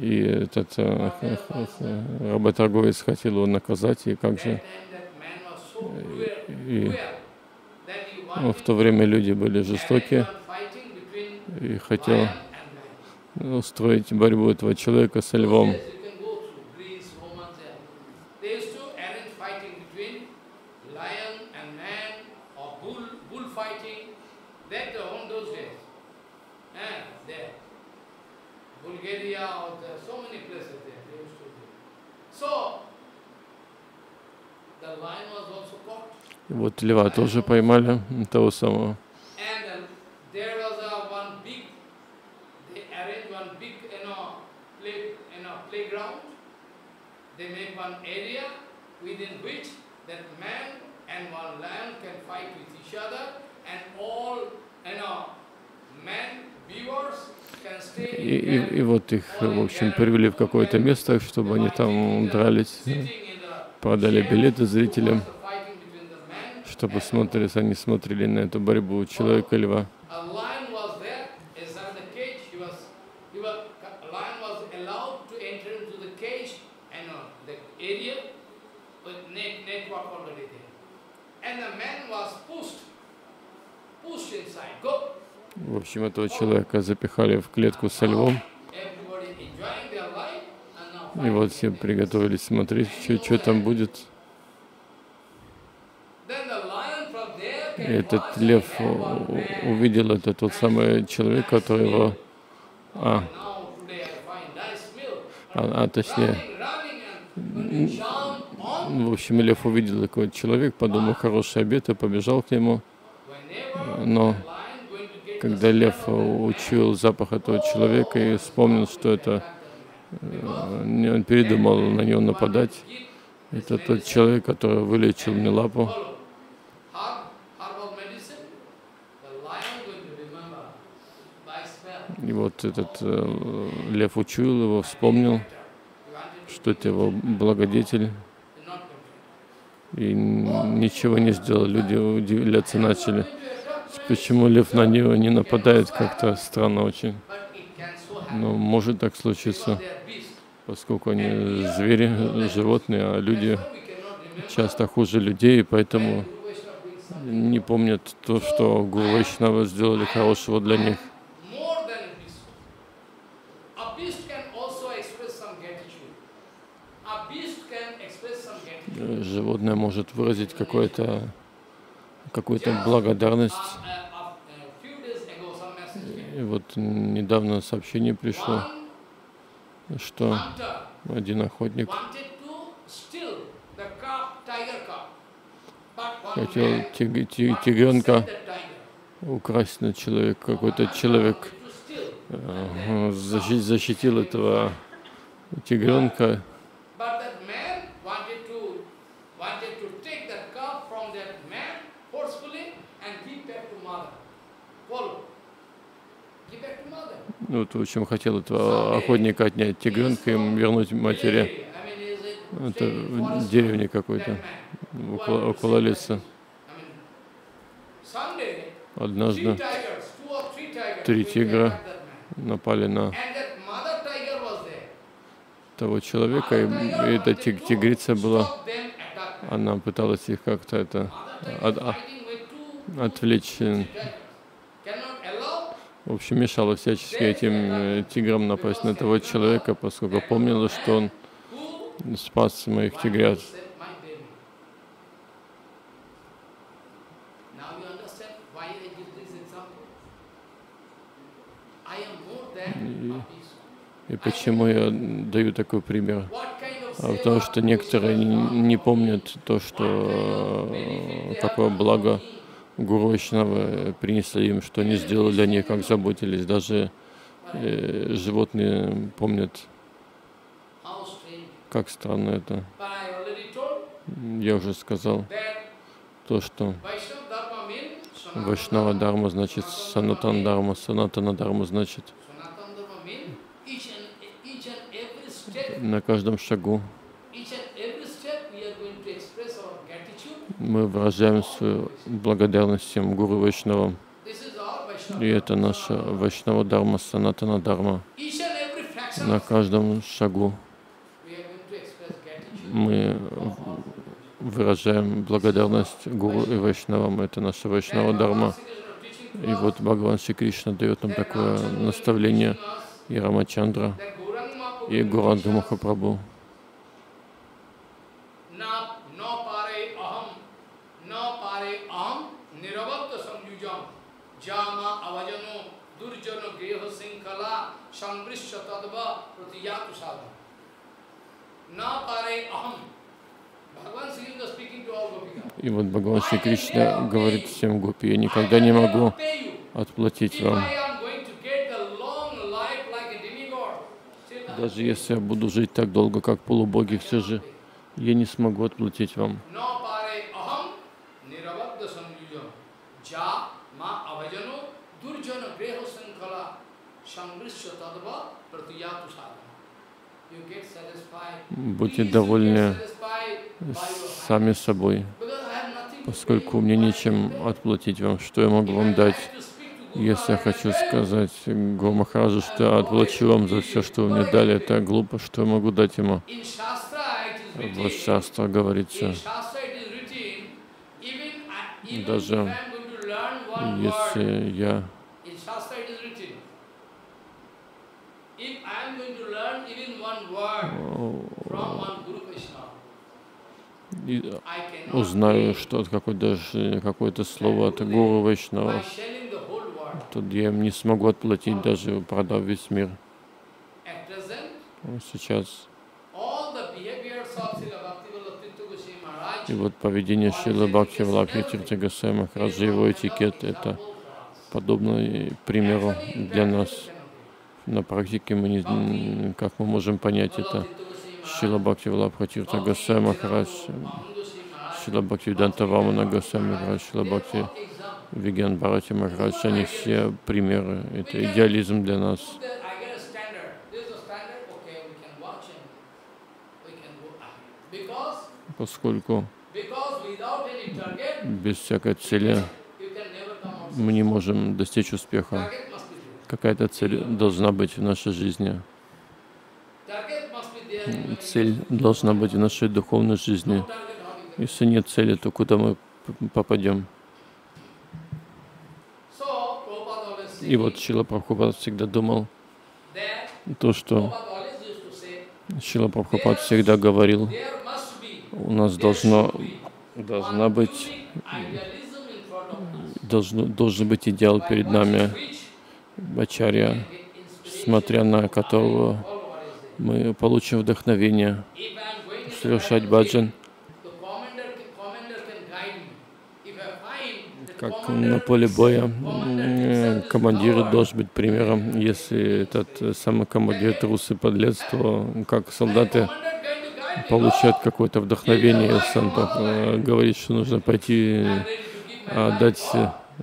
И этот э, работорговец хотел его наказать, и как же... И, в то время люди были жестокие, и хотел устроить борьбу этого человека со львом. Вот льва тоже поймали, того самого. И, и, и вот их, в общем, привели в какое-то место, чтобы они там дрались, продали билеты зрителям, чтобы смотрели, они смотрели на эту борьбу человека-льва. Общем, этого человека запихали в клетку со львом. И вот все приготовились смотреть, что, там будет. И этот лев увидел, это тот самый человек, который его... А, а, а точнее, в общем, лев увидел такой человек, подумал, хороший обед, и побежал к нему. Но когда лев учуял запах этого человека и вспомнил, что это, э, он передумал на него нападать. Это тот человек, который вылечил мне лапу. И вот этот э, лев учуял его, вспомнил, что это его благодетель. И ничего не сделал. Люди удивляться начали. Почему лев на него не нападает, как-то странно очень. Но может так случиться, поскольку они звери, животные, а люди часто хуже людей, поэтому не помнят то, что Гуру сделали хорошего для них. Животное может выразить какое-то какую-то благодарность. И вот недавно сообщение пришло, что один охотник хотел тиг тигренка украсть на человека. Какой-то человек э, защитил этого тигренка. Ну, в общем, хотел этого охотника отнять тигренка и вернуть матери. Это в деревне какой-то, около, около леса. Однажды три тигра напали на того человека, и, и эта тиг, тигрица была, она пыталась их как-то это от, от, отвлечь, в общем, мешала всячески этим э, тиграм напасть на того человека, поскольку помнила, что он спас моих тигрят. И, почему я даю такой пример? А потому что некоторые не, помнят то, что э, какое благо Гуру Вайшнавы принесли им, что они сделали них, как заботились. Даже э, животные помнят как странно это. Я уже сказал то, что Вайшнава Дарма значит Санатан Дарма, Санатана Дарма значит на каждом шагу мы выражаем свою благодарность всем Гуру Вайшнавам. И это наша Вайшнава Дарма, Санатана Дарма. На каждом шагу мы выражаем благодарность Гуру и Вайшнавам. Это наша Вайшнава Дарма. И вот Бхагаван Шри Кришна дает нам такое наставление и Рамачандра, и Гуранга Махапрабху. Jama avajano durjano greha sinkala sambrishya tadva pratiyatu sadhana. И вот Бхагаван Шри Кришна говорит всем гопи, я никогда не могу отплатить вам. Даже если я буду жить так долго, как полубоги, все же я не смогу отплатить вам. Sambrishya tadva pratiyatu sadhana. Будьте довольны сами собой, поскольку мне нечем отплатить вам, что я могу вам дать. Если я хочу сказать Гуру Махараджу, что я отплачу вам за все, что вы мне дали, это глупо, что я могу дать ему. В Шастра говорится, даже если я узнаю, что какое какое-то слово от Гуру Вайшнава, то я им не смогу отплатить, даже продав весь мир. Сейчас. И вот поведение Шилы Бхакти Влакхи Тиртагасай Махараджа, его этикет, это подобно примеру для нас на практике мы не, как мы можем понять это. Шила Бхакти Валабхатирта Гасай Махарадж, Шила Бхакти Данта Вамана Гасай Махарадж, Шила Бхакти Виген Бхарати Махарадж, они все примеры. Это идеализм для нас. Поскольку без всякой цели мы не можем достичь успеха. Какая-то цель должна быть в нашей жизни. Цель должна быть в нашей духовной жизни. Если нет цели, то куда мы попадем? И вот Шила Прабхупад всегда думал то, что Шила Прабхупад всегда говорил, у нас должно, должна быть, должно, должен быть идеал перед нами, Ачарья, смотря на которого мы получим вдохновение совершать баджан. Как на поле боя командир должен быть примером. Если этот самый командир трус и подлец, то как солдаты получают какое-то вдохновение, он э, говорит, что нужно пойти отдать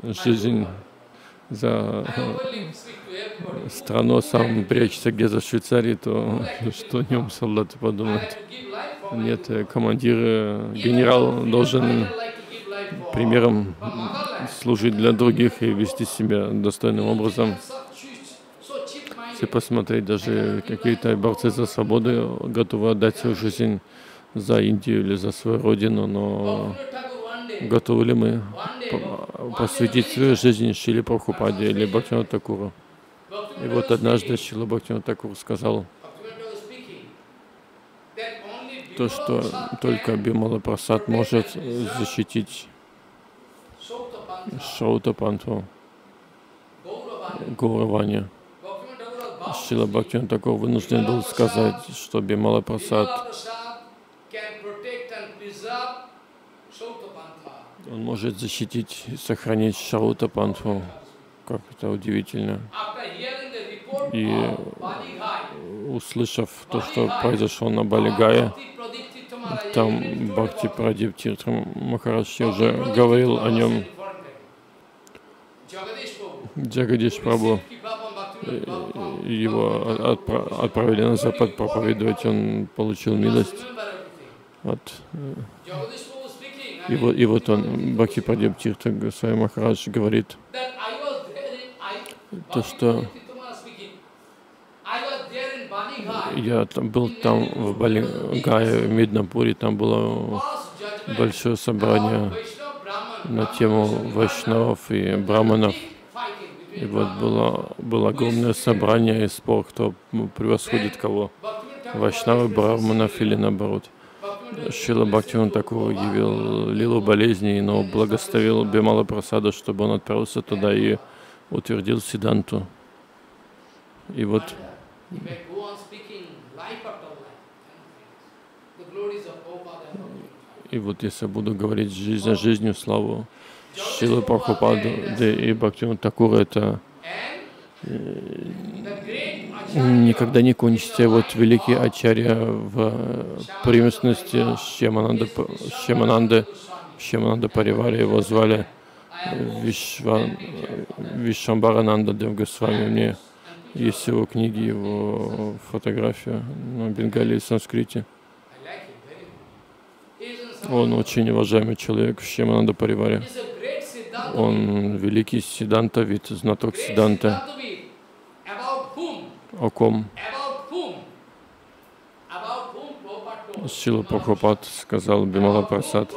жизнь за страну, сам прячется где за Швейцарией, то что о нем солдаты подумают? Нет, командир, генерал должен примером служить для других и вести себя достойным образом. Если посмотреть, даже какие-то борцы за свободу готовы отдать свою жизнь за Индию или за свою родину, но готовы ли мы посвятить свою жизнь Шиле Прабхупаде или Бхактивану Такуру? И вот однажды Шила Бхактивану Такур сказал, то, что только Бимала Прасад может защитить Шаута Панту, Гауравани. Шила Бхактиван такой вынужден был сказать, что Бимала Прасад он может защитить и сохранить Шаута Панту. Как это удивительно. И услышав то, что произошло на Балигае, там Бхакти Прадип Тиртра Махарадж уже говорил о нем. Джагадиш Прабhu э, его отправили на Запад проповедовать, он получил милость от э, и вот, и вот он, Бхакти Прадип Тиртха Госвами Махарадж говорит, то, что я там, был там в Балигае, в Миднапуре, там было большое собрание на тему вайшнавов и браманов. И вот было, было огромное собрание и спор, кто превосходит кого, вайшнавы, браманов или наоборот. Шила Бхактиван такого явил лилу болезни, но благословил Бемала Прасаду, чтобы он отправился туда и утвердил Сиданту. И вот и вот если буду говорить жизнь о жизнью, славу Шилы Прабхупаду и Бхактиван Такура, это никогда не кончится. Вот великий Ачарья в преемственности Шемананда, Шемананда, Шемананда Паривари его звали Вишва, Вишамбарананда Девгосвами. Мне есть его книги, его фотография на бенгалии и санскрите. Он очень уважаемый человек в Шемананда Париваре. Он великий Сиданта, вид знаток Сиданта. О ком? Шила Прабхупад сказал Бимала Прасад.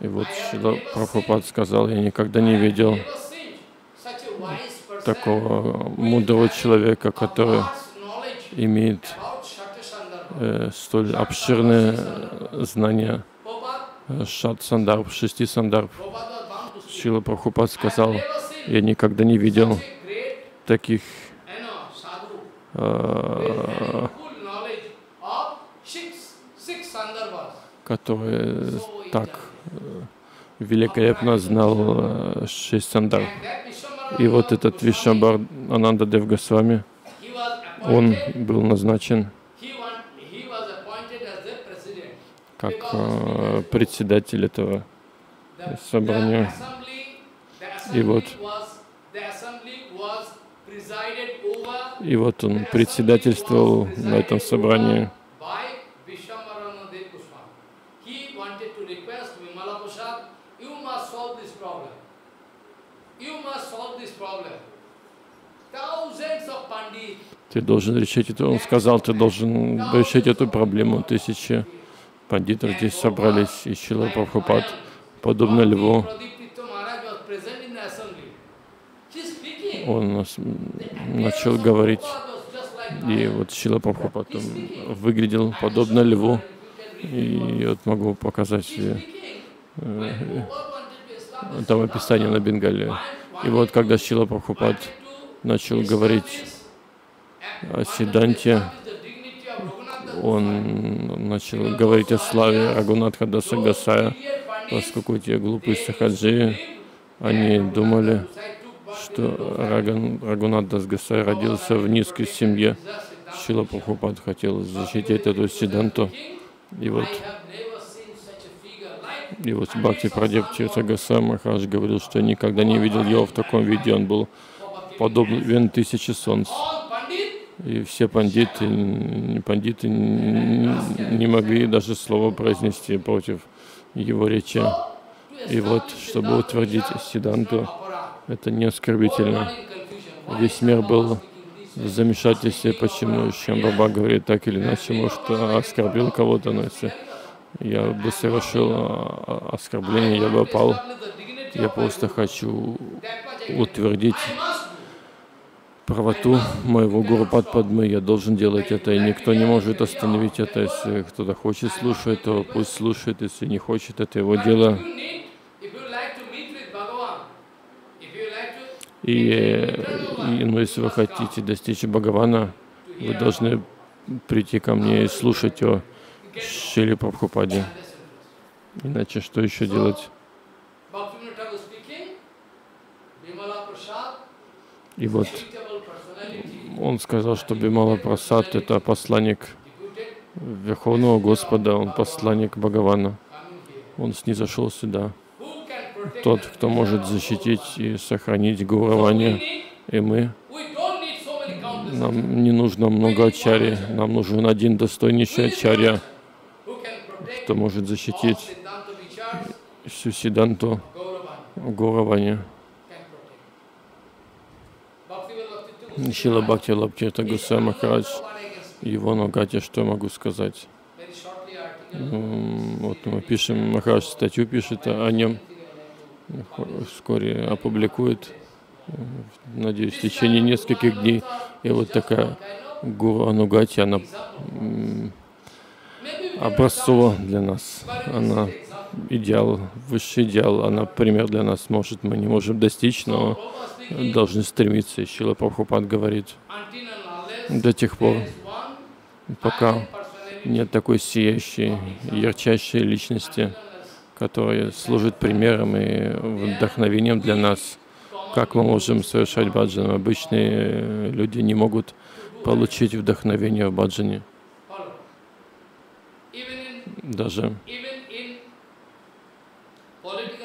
И вот Шила Прабхупад сказал, я никогда не видел такого мудрого человека, который имеет э, столь обширное знание Шат Сандарб, шести Сандарб. Шила Прабхупад сказал, я никогда не видел таких э, который так э, великолепно знал э, шесть сандар. И вот этот Вишамбар Ананда Дев Госвами, он был назначен как э, председатель этого собрания. И вот, и вот он председательствовал на этом собрании. Ты должен решить это. Он сказал, ты должен решить эту проблему. Тысячи пандитов здесь собрались, и Шила Прабхупад, подобно льву, он начал говорить, и вот Шила Прабхупад выглядел подобно льву, и вот могу показать э, там описание на Бенгале. И вот когда Шила Прабхупад начал говорить о Сиданте, он начал говорить о славе Рагунатха Даса Гасая, поскольку те глупые сахаджи, они думали, что Раган, Рагунат Дас родился в низкой семье. Шила Прабхупад хотел защитить эту Сиданту. И вот, и вот Бхакти Прадеп Тиртагаса Махарадж говорил, что никогда не видел его в таком виде. Он был подобен тысячи солнц. И все пандиты, пандиты не могли даже слова произнести против его речи. И вот, чтобы утвердить Сиданту, это не оскорбительно. Весь мир был в замешательстве, почему Шамбаба говорит так или иначе, может, оскорбил кого-то, но если я бы совершил оскорбление, я бы опал. Я просто хочу утвердить правоту моего гуру Падпадмы, я должен делать это, и никто не может остановить это. Если кто-то хочет слушать, то пусть слушает, если не хочет, это его дело. И, и ну, если вы хотите достичь Бхагавана, вы должны прийти ко мне и слушать о Шили Прабхупаде. Иначе что еще делать? И вот он сказал, что Бимала Прасад — это посланник Верховного Господа, он посланник Бхагавана. Он снизошел сюда. Тот, кто может защитить и сохранить Гауравани, и мы. Нам не нужно много ачари, нам нужен один достойнейший ачарья, кто может защитить всю Сиданту Гауравани. Шила Бхакти Лабчета Гусей Махарадж, его Нагати, что я могу сказать? Вот мы пишем, Махарадж статью пишет о нем, вскоре опубликует, надеюсь, в течение нескольких дней. И вот такая Гуру Анугати, она образцова для нас. Она идеал, высший идеал, она пример для нас. Может, мы не можем достичь, но должны стремиться. Шила Прабхупад говорит, до тех пор, пока нет такой сияющей, ярчайшей личности, которая служит примером и вдохновением для нас, как мы можем совершать баджан. Обычные люди не могут получить вдохновение в баджане. Даже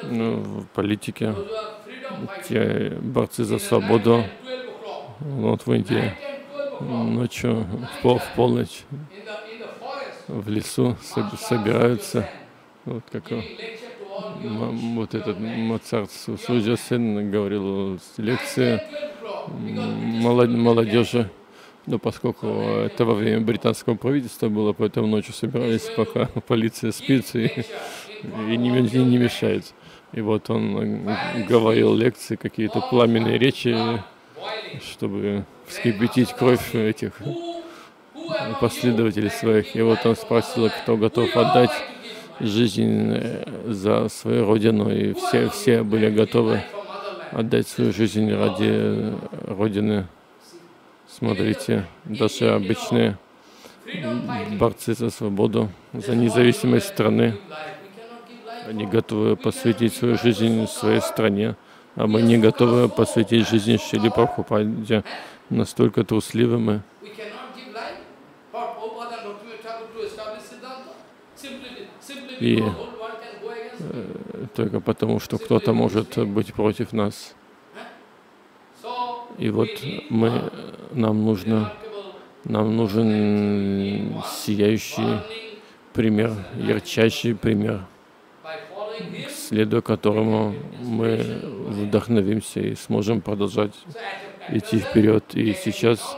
ну, в политике те борцы за свободу, вот в Индии, ночью, в, в полночь, в лесу собираются, вот как вот этот Моцарт Суджа сын говорил лекции молодежи, но поскольку это во время британского правительства было, поэтому ночью собирались, пока полиция спит и, и не, не мешает. И вот он говорил лекции, какие-то пламенные речи, чтобы вскипятить кровь этих последователей своих. И вот он спросил, кто готов отдать жизнь э, за свою родину. И все, все были готовы отдать свою жизнь ради Родины. Смотрите, даже обычные борцы за свободу, за независимость страны, они готовы посвятить свою жизнь своей стране, а мы не готовы посвятить жизнь Шили Прабхупаде. Настолько трусливы мы. И э, только потому, что кто-то может быть против нас. И вот мы, нам нужно, нам нужен сияющий пример, ярчайший пример следуя которому мы вдохновимся и сможем продолжать идти вперед. И сейчас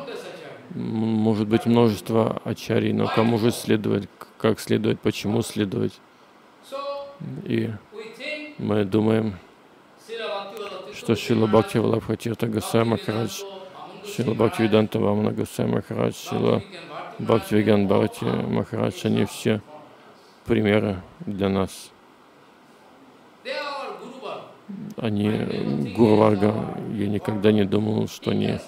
может быть множество ачарий, но кому же следовать, как следовать, почему следовать. И мы думаем, что Шила Бхакти Валабхатирта Гасай Махарадж, Шила Бхакти Виданта Вамана Гасай Махарадж, Шила Бхакти Виган Бхарати Махарадж, они все примеры для нас. Они Гурварга. Я никогда не думал, что они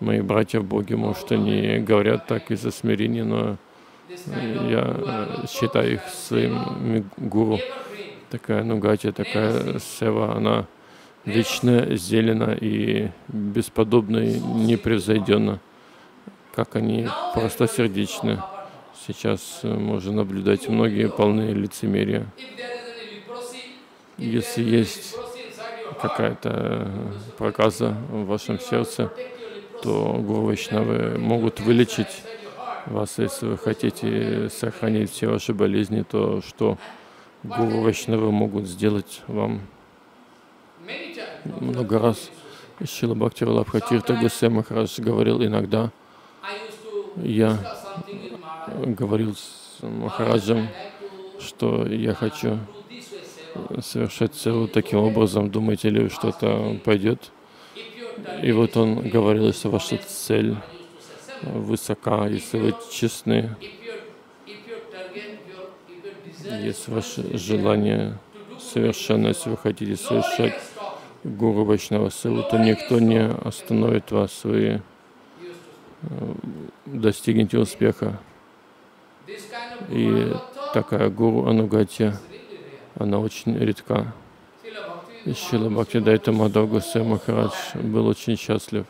мои братья в Боге, может, они говорят так из-за смирения, но я считаю их своим гуру. Такая нугати, такая сева, она вечно зелена и бесподобна и непревзойденна, как они простосердечны. Сейчас можно наблюдать многие полные лицемерия. Если есть какая-то проказа в вашем сердце, то Гуру могут вылечить вас. Если вы хотите сохранить все ваши болезни, то что Гуру могут сделать вам? Много раз Шила Бхакти Валабхатирта Гусей Махарадж говорил иногда, я говорил с Махараджем, что я хочу совершать целую таким образом, думаете ли, что это пойдет? И вот он говорил, если ваша цель высока, если вы честны, если ваше желание совершенно, если вы хотите совершать Гуру Вайшнава Севу, то никто не остановит вас, вы э, достигнете успеха. И такая Гуру Анугатия, она очень редка. Шила Бхактидайта Мадхав Гусей Махарадж был очень счастлив,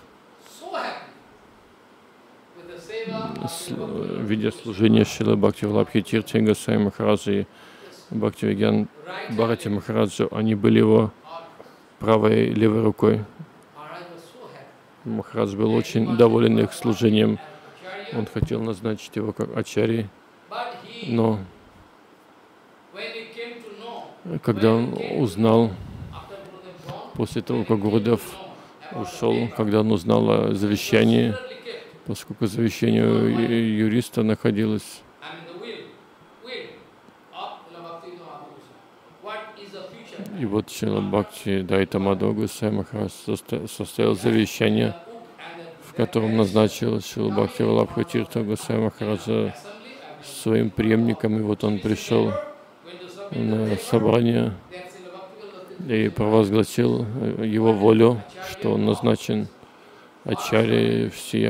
видя служение Шилы Бхакти Валабхи Тирти Гусей Махараджа и Бхакти Вигян Бхарати Махараджа, они были его правой и левой рукой. Махарадж был очень доволен их служением. Он хотел назначить его как ачари, но когда он узнал, после того, как Гурдев ушел, когда он узнал о завещании, поскольку завещание юриста находилось И вот Шила Бхакти Дайта Мадхогу Махарадж составил завещание, в котором назначил Шила Бхакти Валабха Тирта Гусай своим преемником. И вот он пришел на собрание и провозгласил его волю, что он назначен Ачари все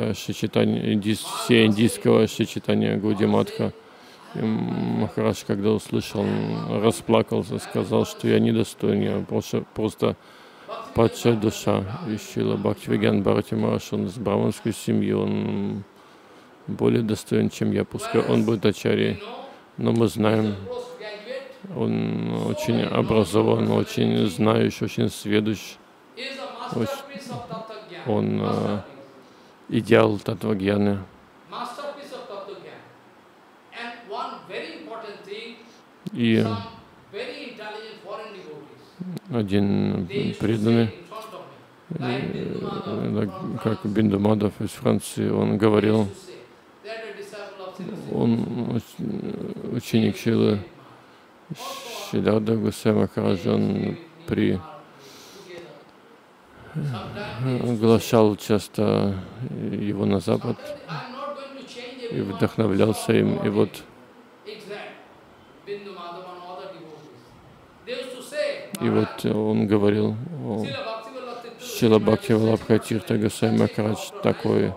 индийского Шичитания Гудиматха. И Махарадж, когда услышал, расплакался, сказал, что я недостоин, я просто, просто падшая душа. И Шила Бхактивигян Бхарати Мараш, он с браманской семьи, он более достоин, чем я, пускай он будет Ачари. Но мы знаем, он очень образован, очень знающий, очень сведущ. Он э, идеал Татвагьяны. И один преданный, э, как Биндумадов из Франции, он говорил, он ученик Шилы Шиларда Гусей Махараджа, он при оглашал часто его на Запад и вдохновлялся им. И вот и вот он говорил, Шила Бхакти Валабхатирта Гасай Махарадж такой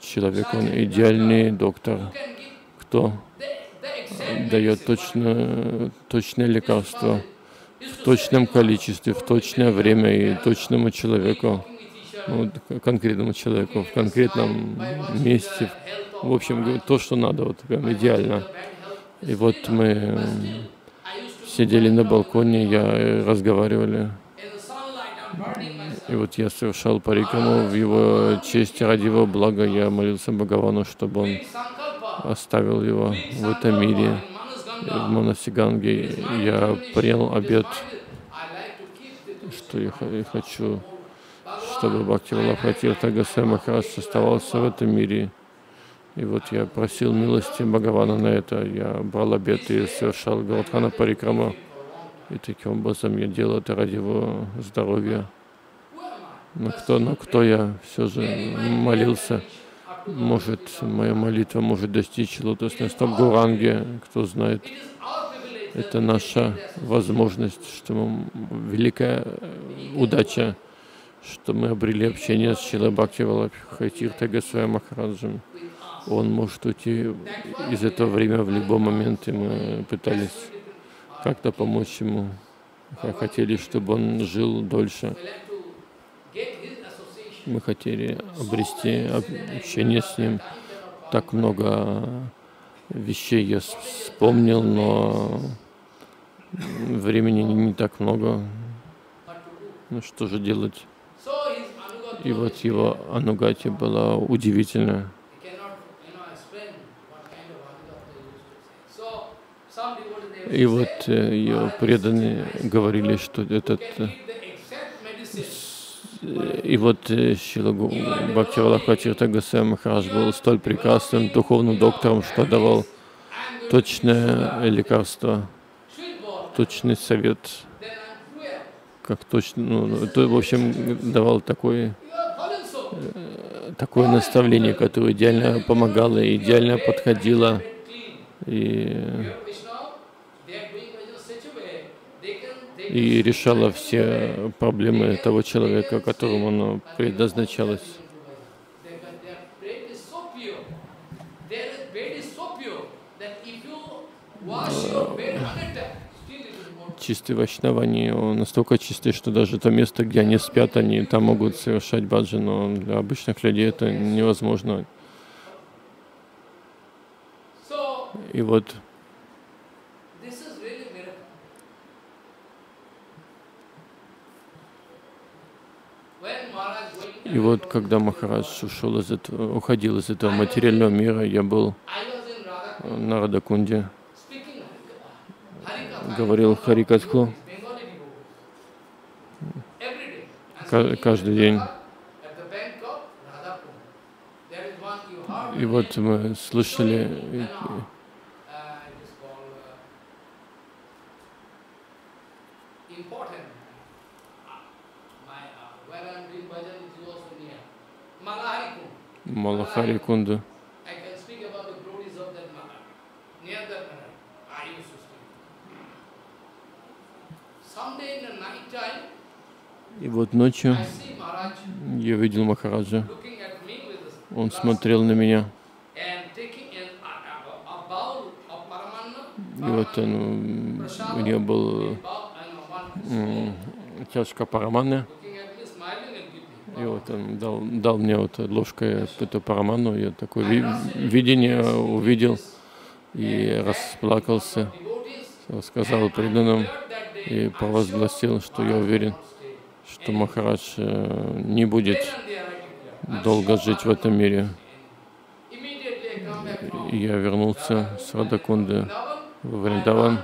человек, он идеальный доктор, кто дает точно, точное лекарство в точном количестве, в точное время и точному человеку, ну, конкретному человеку, в конкретном месте. В общем, то, что надо, вот прям идеально. И вот мы сидели на балконе, я разговаривали. И вот я совершал парикраму в его честь, ради его блага. Я молился Бхагавану, чтобы он оставил его в этом мире в Манасиганге я принял обед, что я хочу, чтобы Бхакти Валабхати Тагасай Махарадж оставался в этом мире. И вот я просил милости Бхагавана на это. Я брал обед и совершал Гаудхана Парикрама. И таким образом я делал это ради его здоровья. Но кто, но кто я все же молился, может, моя молитва может достичь лотосной стоп Гуранги, кто знает. Это наша возможность, что мы, великая удача, что мы обрели общение с Шилой Бхакти Валабхи Тагасвая Махараджем. Он может уйти из этого времени в любой момент, и мы пытались как-то помочь ему. Хотели, чтобы он жил дольше. Мы хотели обрести общение с ним. Так много вещей я вспомнил, но времени не так много. Ну что же делать? И вот его анугати была удивительная. И вот э, ее преданные говорили, что этот э, и вот э, Шилагу Бхактивалакхати Тагаса Махарадж был столь прекрасным духовным доктором, что давал точное лекарство, точный совет, как точно, ну, то, в общем, давал такой, такое наставление, которое идеально помогало, идеально подходило. И и решала все проблемы того человека, которому оно предназначалось. Чистые вайшнава, они настолько чистые, что даже то место, где они спят, они там могут совершать баджи, но для обычных людей это невозможно. И вот И вот когда Махарадж ушел из этого, уходил из этого материального мира, я был на Радакунде, говорил Харикатху каждый день. И вот мы слышали Малахари Кунда. И вот ночью я видел Махараджа. Он смотрел на меня. И вот он, у него был чашка параманы. И вот он дал, дал мне вот ложкой эту параману, я такое ви видение увидел и расплакался, сказал преданным и провозгласил, что я уверен, что Махарадж э, не будет долго жить в этом мире. Я вернулся с Радакунды в Вриндаван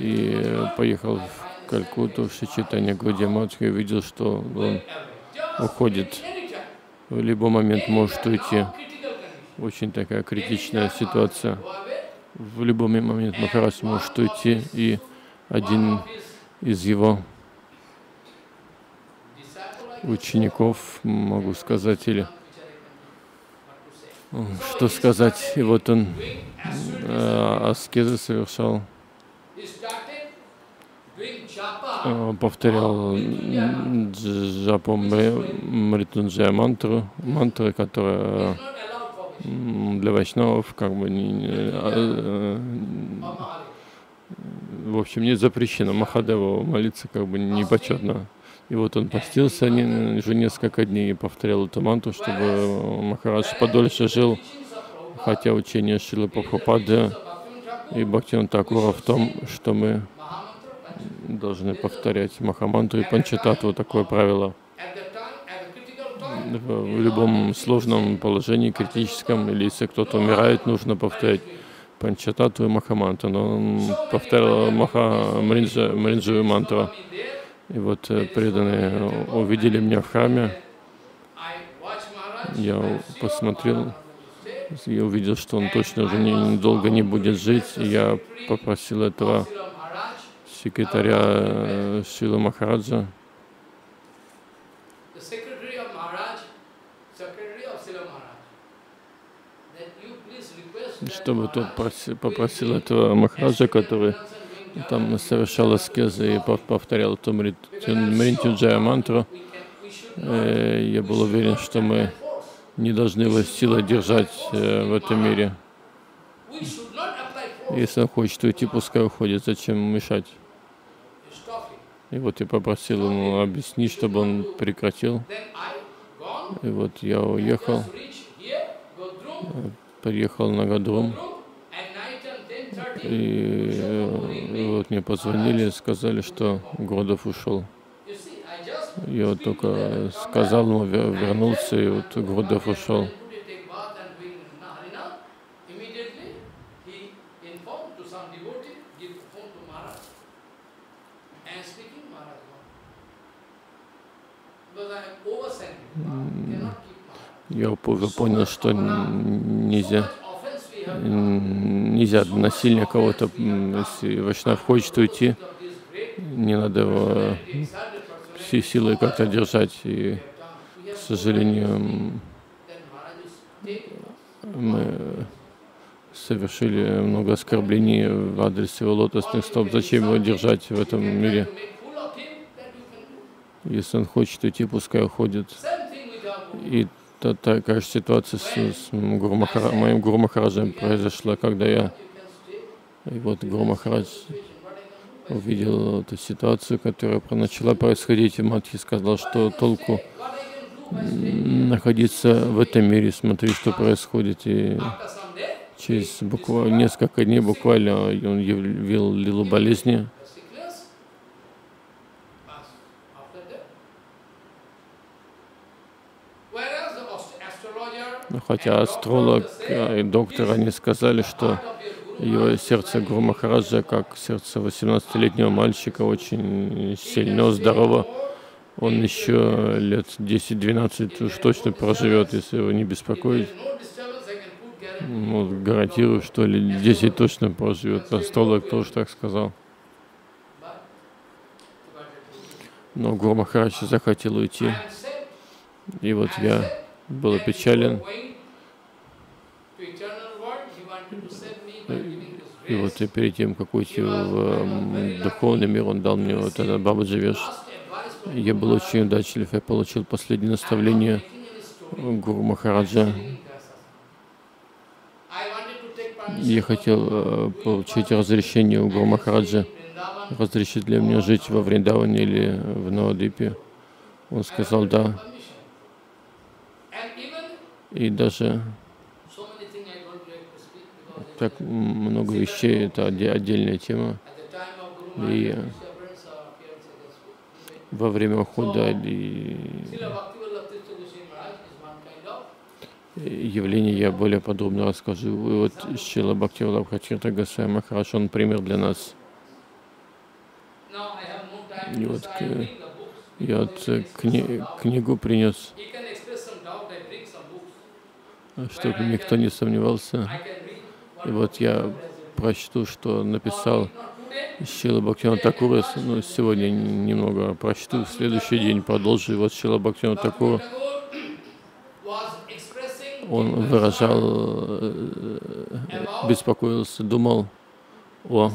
и поехал в Калькутту, в Шичитане Гудиматху и видел, что он уходит. В любой момент может уйти. Очень такая критичная ситуация. В любой момент Махарадж может уйти, и один из его учеников, могу сказать, или что сказать, и вот он э, аскезы совершал. Э, повторял джапу Мритунджая мантру, мантры, которая для вайшнавов как бы не, а, э, в общем не запрещено Махадеву молиться как бы не почетно. И вот он постился уже несколько дней и повторял эту мантру, чтобы Махарадж подольше жил, хотя учение Шилы Прабхупады и Бхактиван Такура в том, что мы должны повторять Махамантру и Панчататву, такое правило. В любом сложном положении, критическом, или если кто-то умирает, нужно повторять Панчататву и Махамантру. Но он повторил Маха Мринджа, Мринджевую мантру. И вот э, преданные увидели меня в храме. Я посмотрел, я увидел, что он точно уже недолго не будет жить. И я попросил этого секретаря э, Шила Махараджа. чтобы тот попросил этого Махараджа, который там совершал аскезы и повторял эту Мринтюджая мантру, э, я был уверен, что мы не должны его силой держать э, в этом мире. Если он хочет уйти, пускай уходит. Зачем мешать? И вот я попросил ему объяснить, чтобы он прекратил. И вот я уехал, приехал на Гадрум. И э, вот мне позвонили, сказали, что Гродов ушел. Я вот только сказал ему, вернулся, и вот Гродов ушел. Я понял, что нельзя, нельзя насильно кого-то, если Вайшнав хочет уйти, не надо его всей силой как-то держать. И, к сожалению, мы совершили много оскорблений в адрес его лотосных стоп. Зачем его держать в этом мире? Если он хочет уйти, пускай уходит. И та, такая же ситуация с, с Гуру Махара, моим Гуру Махараджем произошла, когда я и вот Гуру Махарадж увидел эту ситуацию, которая начала происходить, и Матхи сказал, что толку находиться в этом мире, смотри, что происходит. И через буквально несколько дней буквально он явил лилу болезни. Хотя астролог и доктор, они сказали, что его сердце Гуру Махараджа, как сердце 18-летнего мальчика, очень сильно, здорово. Он еще лет 10-12 уж точно проживет, если его не беспокоить. Вот, гарантирую, что лет 10 точно проживет. Астролог тоже так сказал. Но Гуру Махарадж захотел уйти. И вот я был опечален. И вот перед тем, как уйти в духовный мир, он дал мне вот этот Бабаджи Веш. Я был очень удачлив, я получил последнее наставление Гуру Махараджа. Я хотел э, получить разрешение у Гуру Махараджа, разрешить ли мне жить во Вриндаване или в Навадипе. Он сказал «да». И даже так много вещей, это отдельная тема. И во время ухода и явления я более подробно расскажу. И вот Шила Бхактивала Бхатирта Гасай Махарадж, он пример для нас. И вот я вот кни, книгу принес, чтобы никто не сомневался. И вот я прочту, что написал Шила Бхактина Такура. Ну, сегодня немного прочту, в следующий день продолжу. И вот Шила Бхактина Такура, он выражал, э, беспокоился, думал о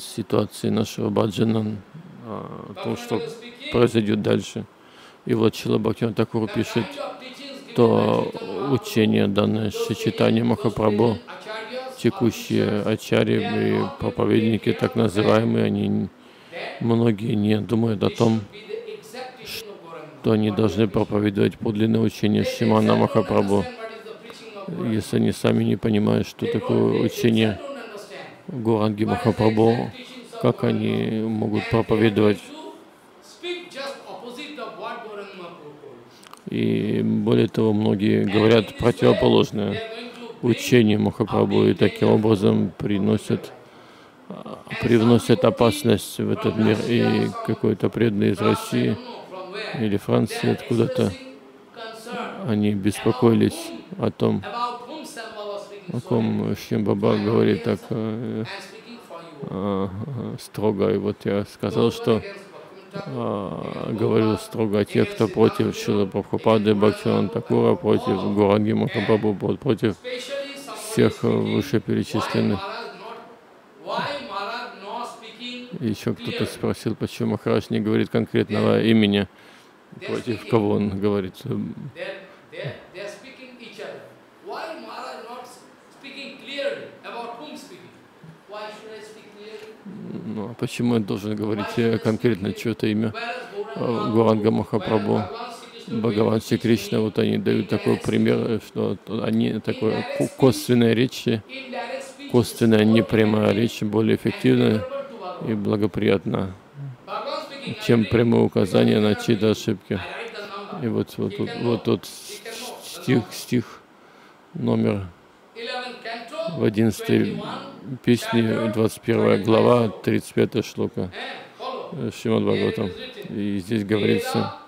ситуации нашего баджана, о том, что произойдет дальше. И вот Шила Бхактина Такура пишет, то учение, данное Шичитани Махапрабху, текущие ачари и проповедники, так называемые, они многие не думают о том, что они должны проповедовать подлинное учение Шимана Махапрабху, если они сами не понимают, что такое учение Гуранги Махапрабху, как они могут проповедовать И более того, многие говорят противоположное учение Махапрабху и таким образом приносят, привносят опасность в этот мир. И какой-то преданный из России или Франции откуда-то, они беспокоились о том, о ком Шимбаба говорит так э, э, строго. И вот я сказал, что говорил строго о тех, кто против Шила Прабхупады, Бхактиван Такура, против Гуранги Махапрабху, против всех вышеперечисленных. Еще кто-то спросил, почему Махарадж не говорит конкретного имени, против кого он говорит. Почему я должен говорить конкретно чье-то имя? Гуранга Махапрабху, Бхагаван Шри Кришна, вот они дают такой пример, что они такое косвенная речь, косвенная непрямая речь более эффективна и благоприятна, чем прямое указание на чьи-то ошибки. И вот, вот, вот, вот тот стих, стих номер в 11 песне, 21 глава, 35 шлока Шримад Бхагаватам. И здесь говорится,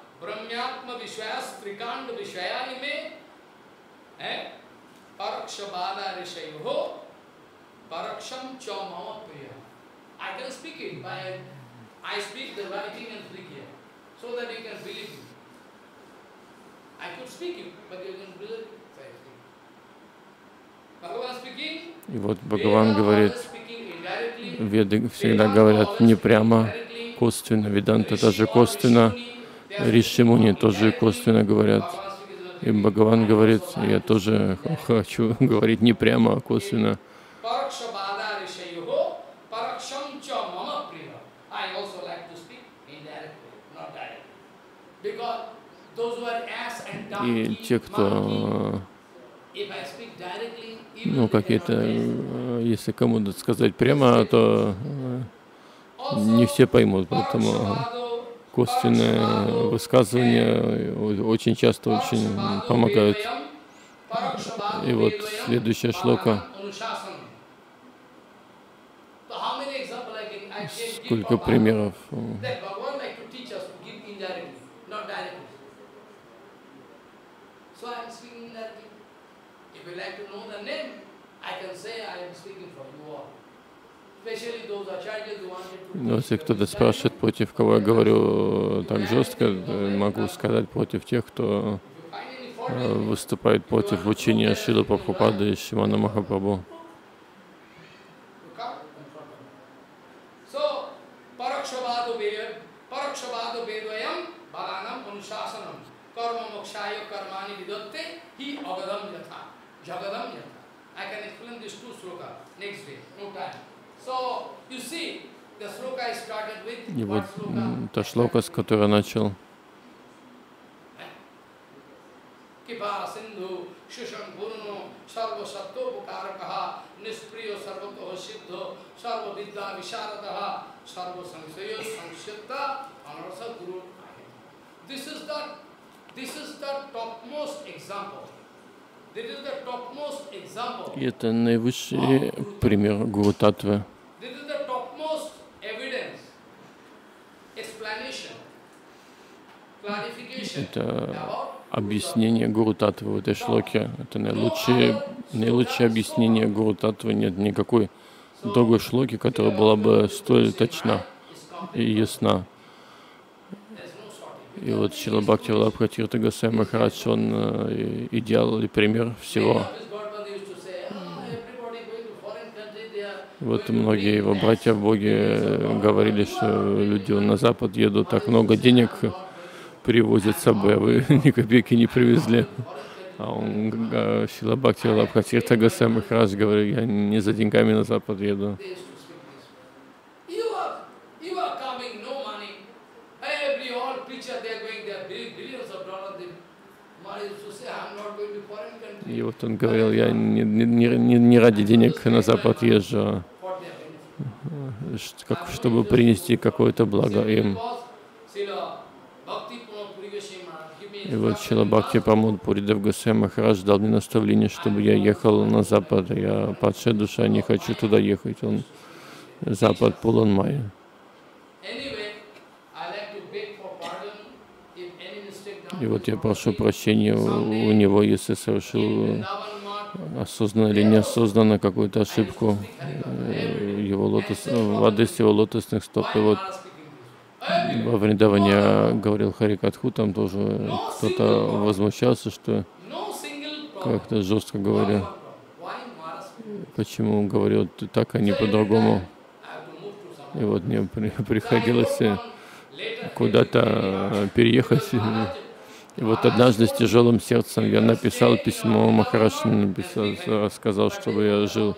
so that you can believe me. I could speak it, but you can believe it. И вот Бхагаван говорит, веды всегда говорят не прямо, косвенно, Веданта тоже косвенно, Ришимуни тоже косвенно говорят. И Бхагаван говорит, я тоже хочу говорить не прямо, а косвенно. И те, кто ну, какие-то, э, если кому-то сказать прямо, то э, не все поймут, поэтому косвенные высказывания очень часто очень помогают. И вот следующая шлока. Сколько примеров. Но если кто-то спрашивает, против кого я говорю так жестко, могу сказать против тех, кто э, выступает против учения Шила Прабхупады и Шимана Махапрабху. Can explain these two sloka next day, no time. И вот та шлока, с которой начал. И это наивысший пример Гуру Татвы. Это объяснение Гуру Татвы в этой шлоке. Это наилучшее, наилучшее объяснение Гуру Татвы. Нет никакой другой шлоки, которая была бы столь точна и ясна. И вот Шила Бхакти Валабхатирта Гасай Махарадж, он э, идеал и пример всего. Вот многие его братья в Боге говорили, что люди на Запад едут, так много денег привозят с собой, а вы ни копейки не привезли. А он, Шила Бхакти Валабхатирта Гасай Махарадж говорил, я не за деньгами на Запад еду. И вот он говорил, я не, не, не, не ради денег на Запад езжу, как, чтобы принести какое-то благо им. И вот Шила Бхакти Памуд Пуридев Гасай Махарадж дал мне наставление, чтобы я ехал на Запад. Я падшая душа, не хочу туда ехать. Он Запад полон май. И вот я прошу прощения у него, если совершил осознанно или неосознанно какую-то ошибку э, его лотос, в адрес его лотосных стоп. И вот во Вриндаване говорил Харикатху, там тоже кто-то возмущался, что как-то жестко говоря. почему говорил так, а не по-другому. И вот мне приходилось куда-то переехать. И вот однажды с тяжелым сердцем я написал письмо, Махараш написал, сказал, чтобы я жил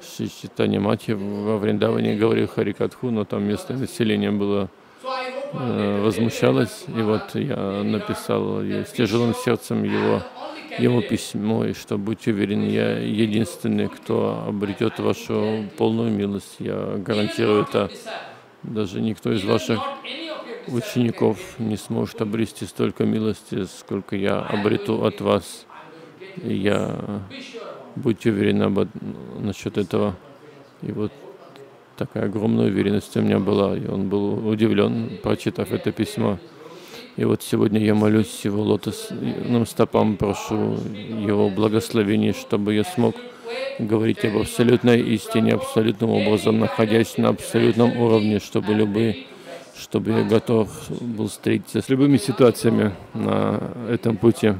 в Читане Мати во Вриндаване, говорил Харикатху, но там местное население было э, возмущалось. И вот я написал с тяжелым сердцем его, ему письмо, и что будьте уверены, я единственный, кто обретет вашу полную милость. Я гарантирую это. Даже никто из ваших учеников не сможет обрести столько милости, сколько я обрету от вас. И я, будьте уверены об, насчет этого. И вот такая огромная уверенность у меня была, и он был удивлен, прочитав это письмо. И вот сегодня я молюсь его лотосным стопам, прошу его благословения, чтобы я смог говорить об абсолютной истине, абсолютным образом, находясь на абсолютном уровне, чтобы любые чтобы я готов был встретиться с любыми ситуациями на этом пути.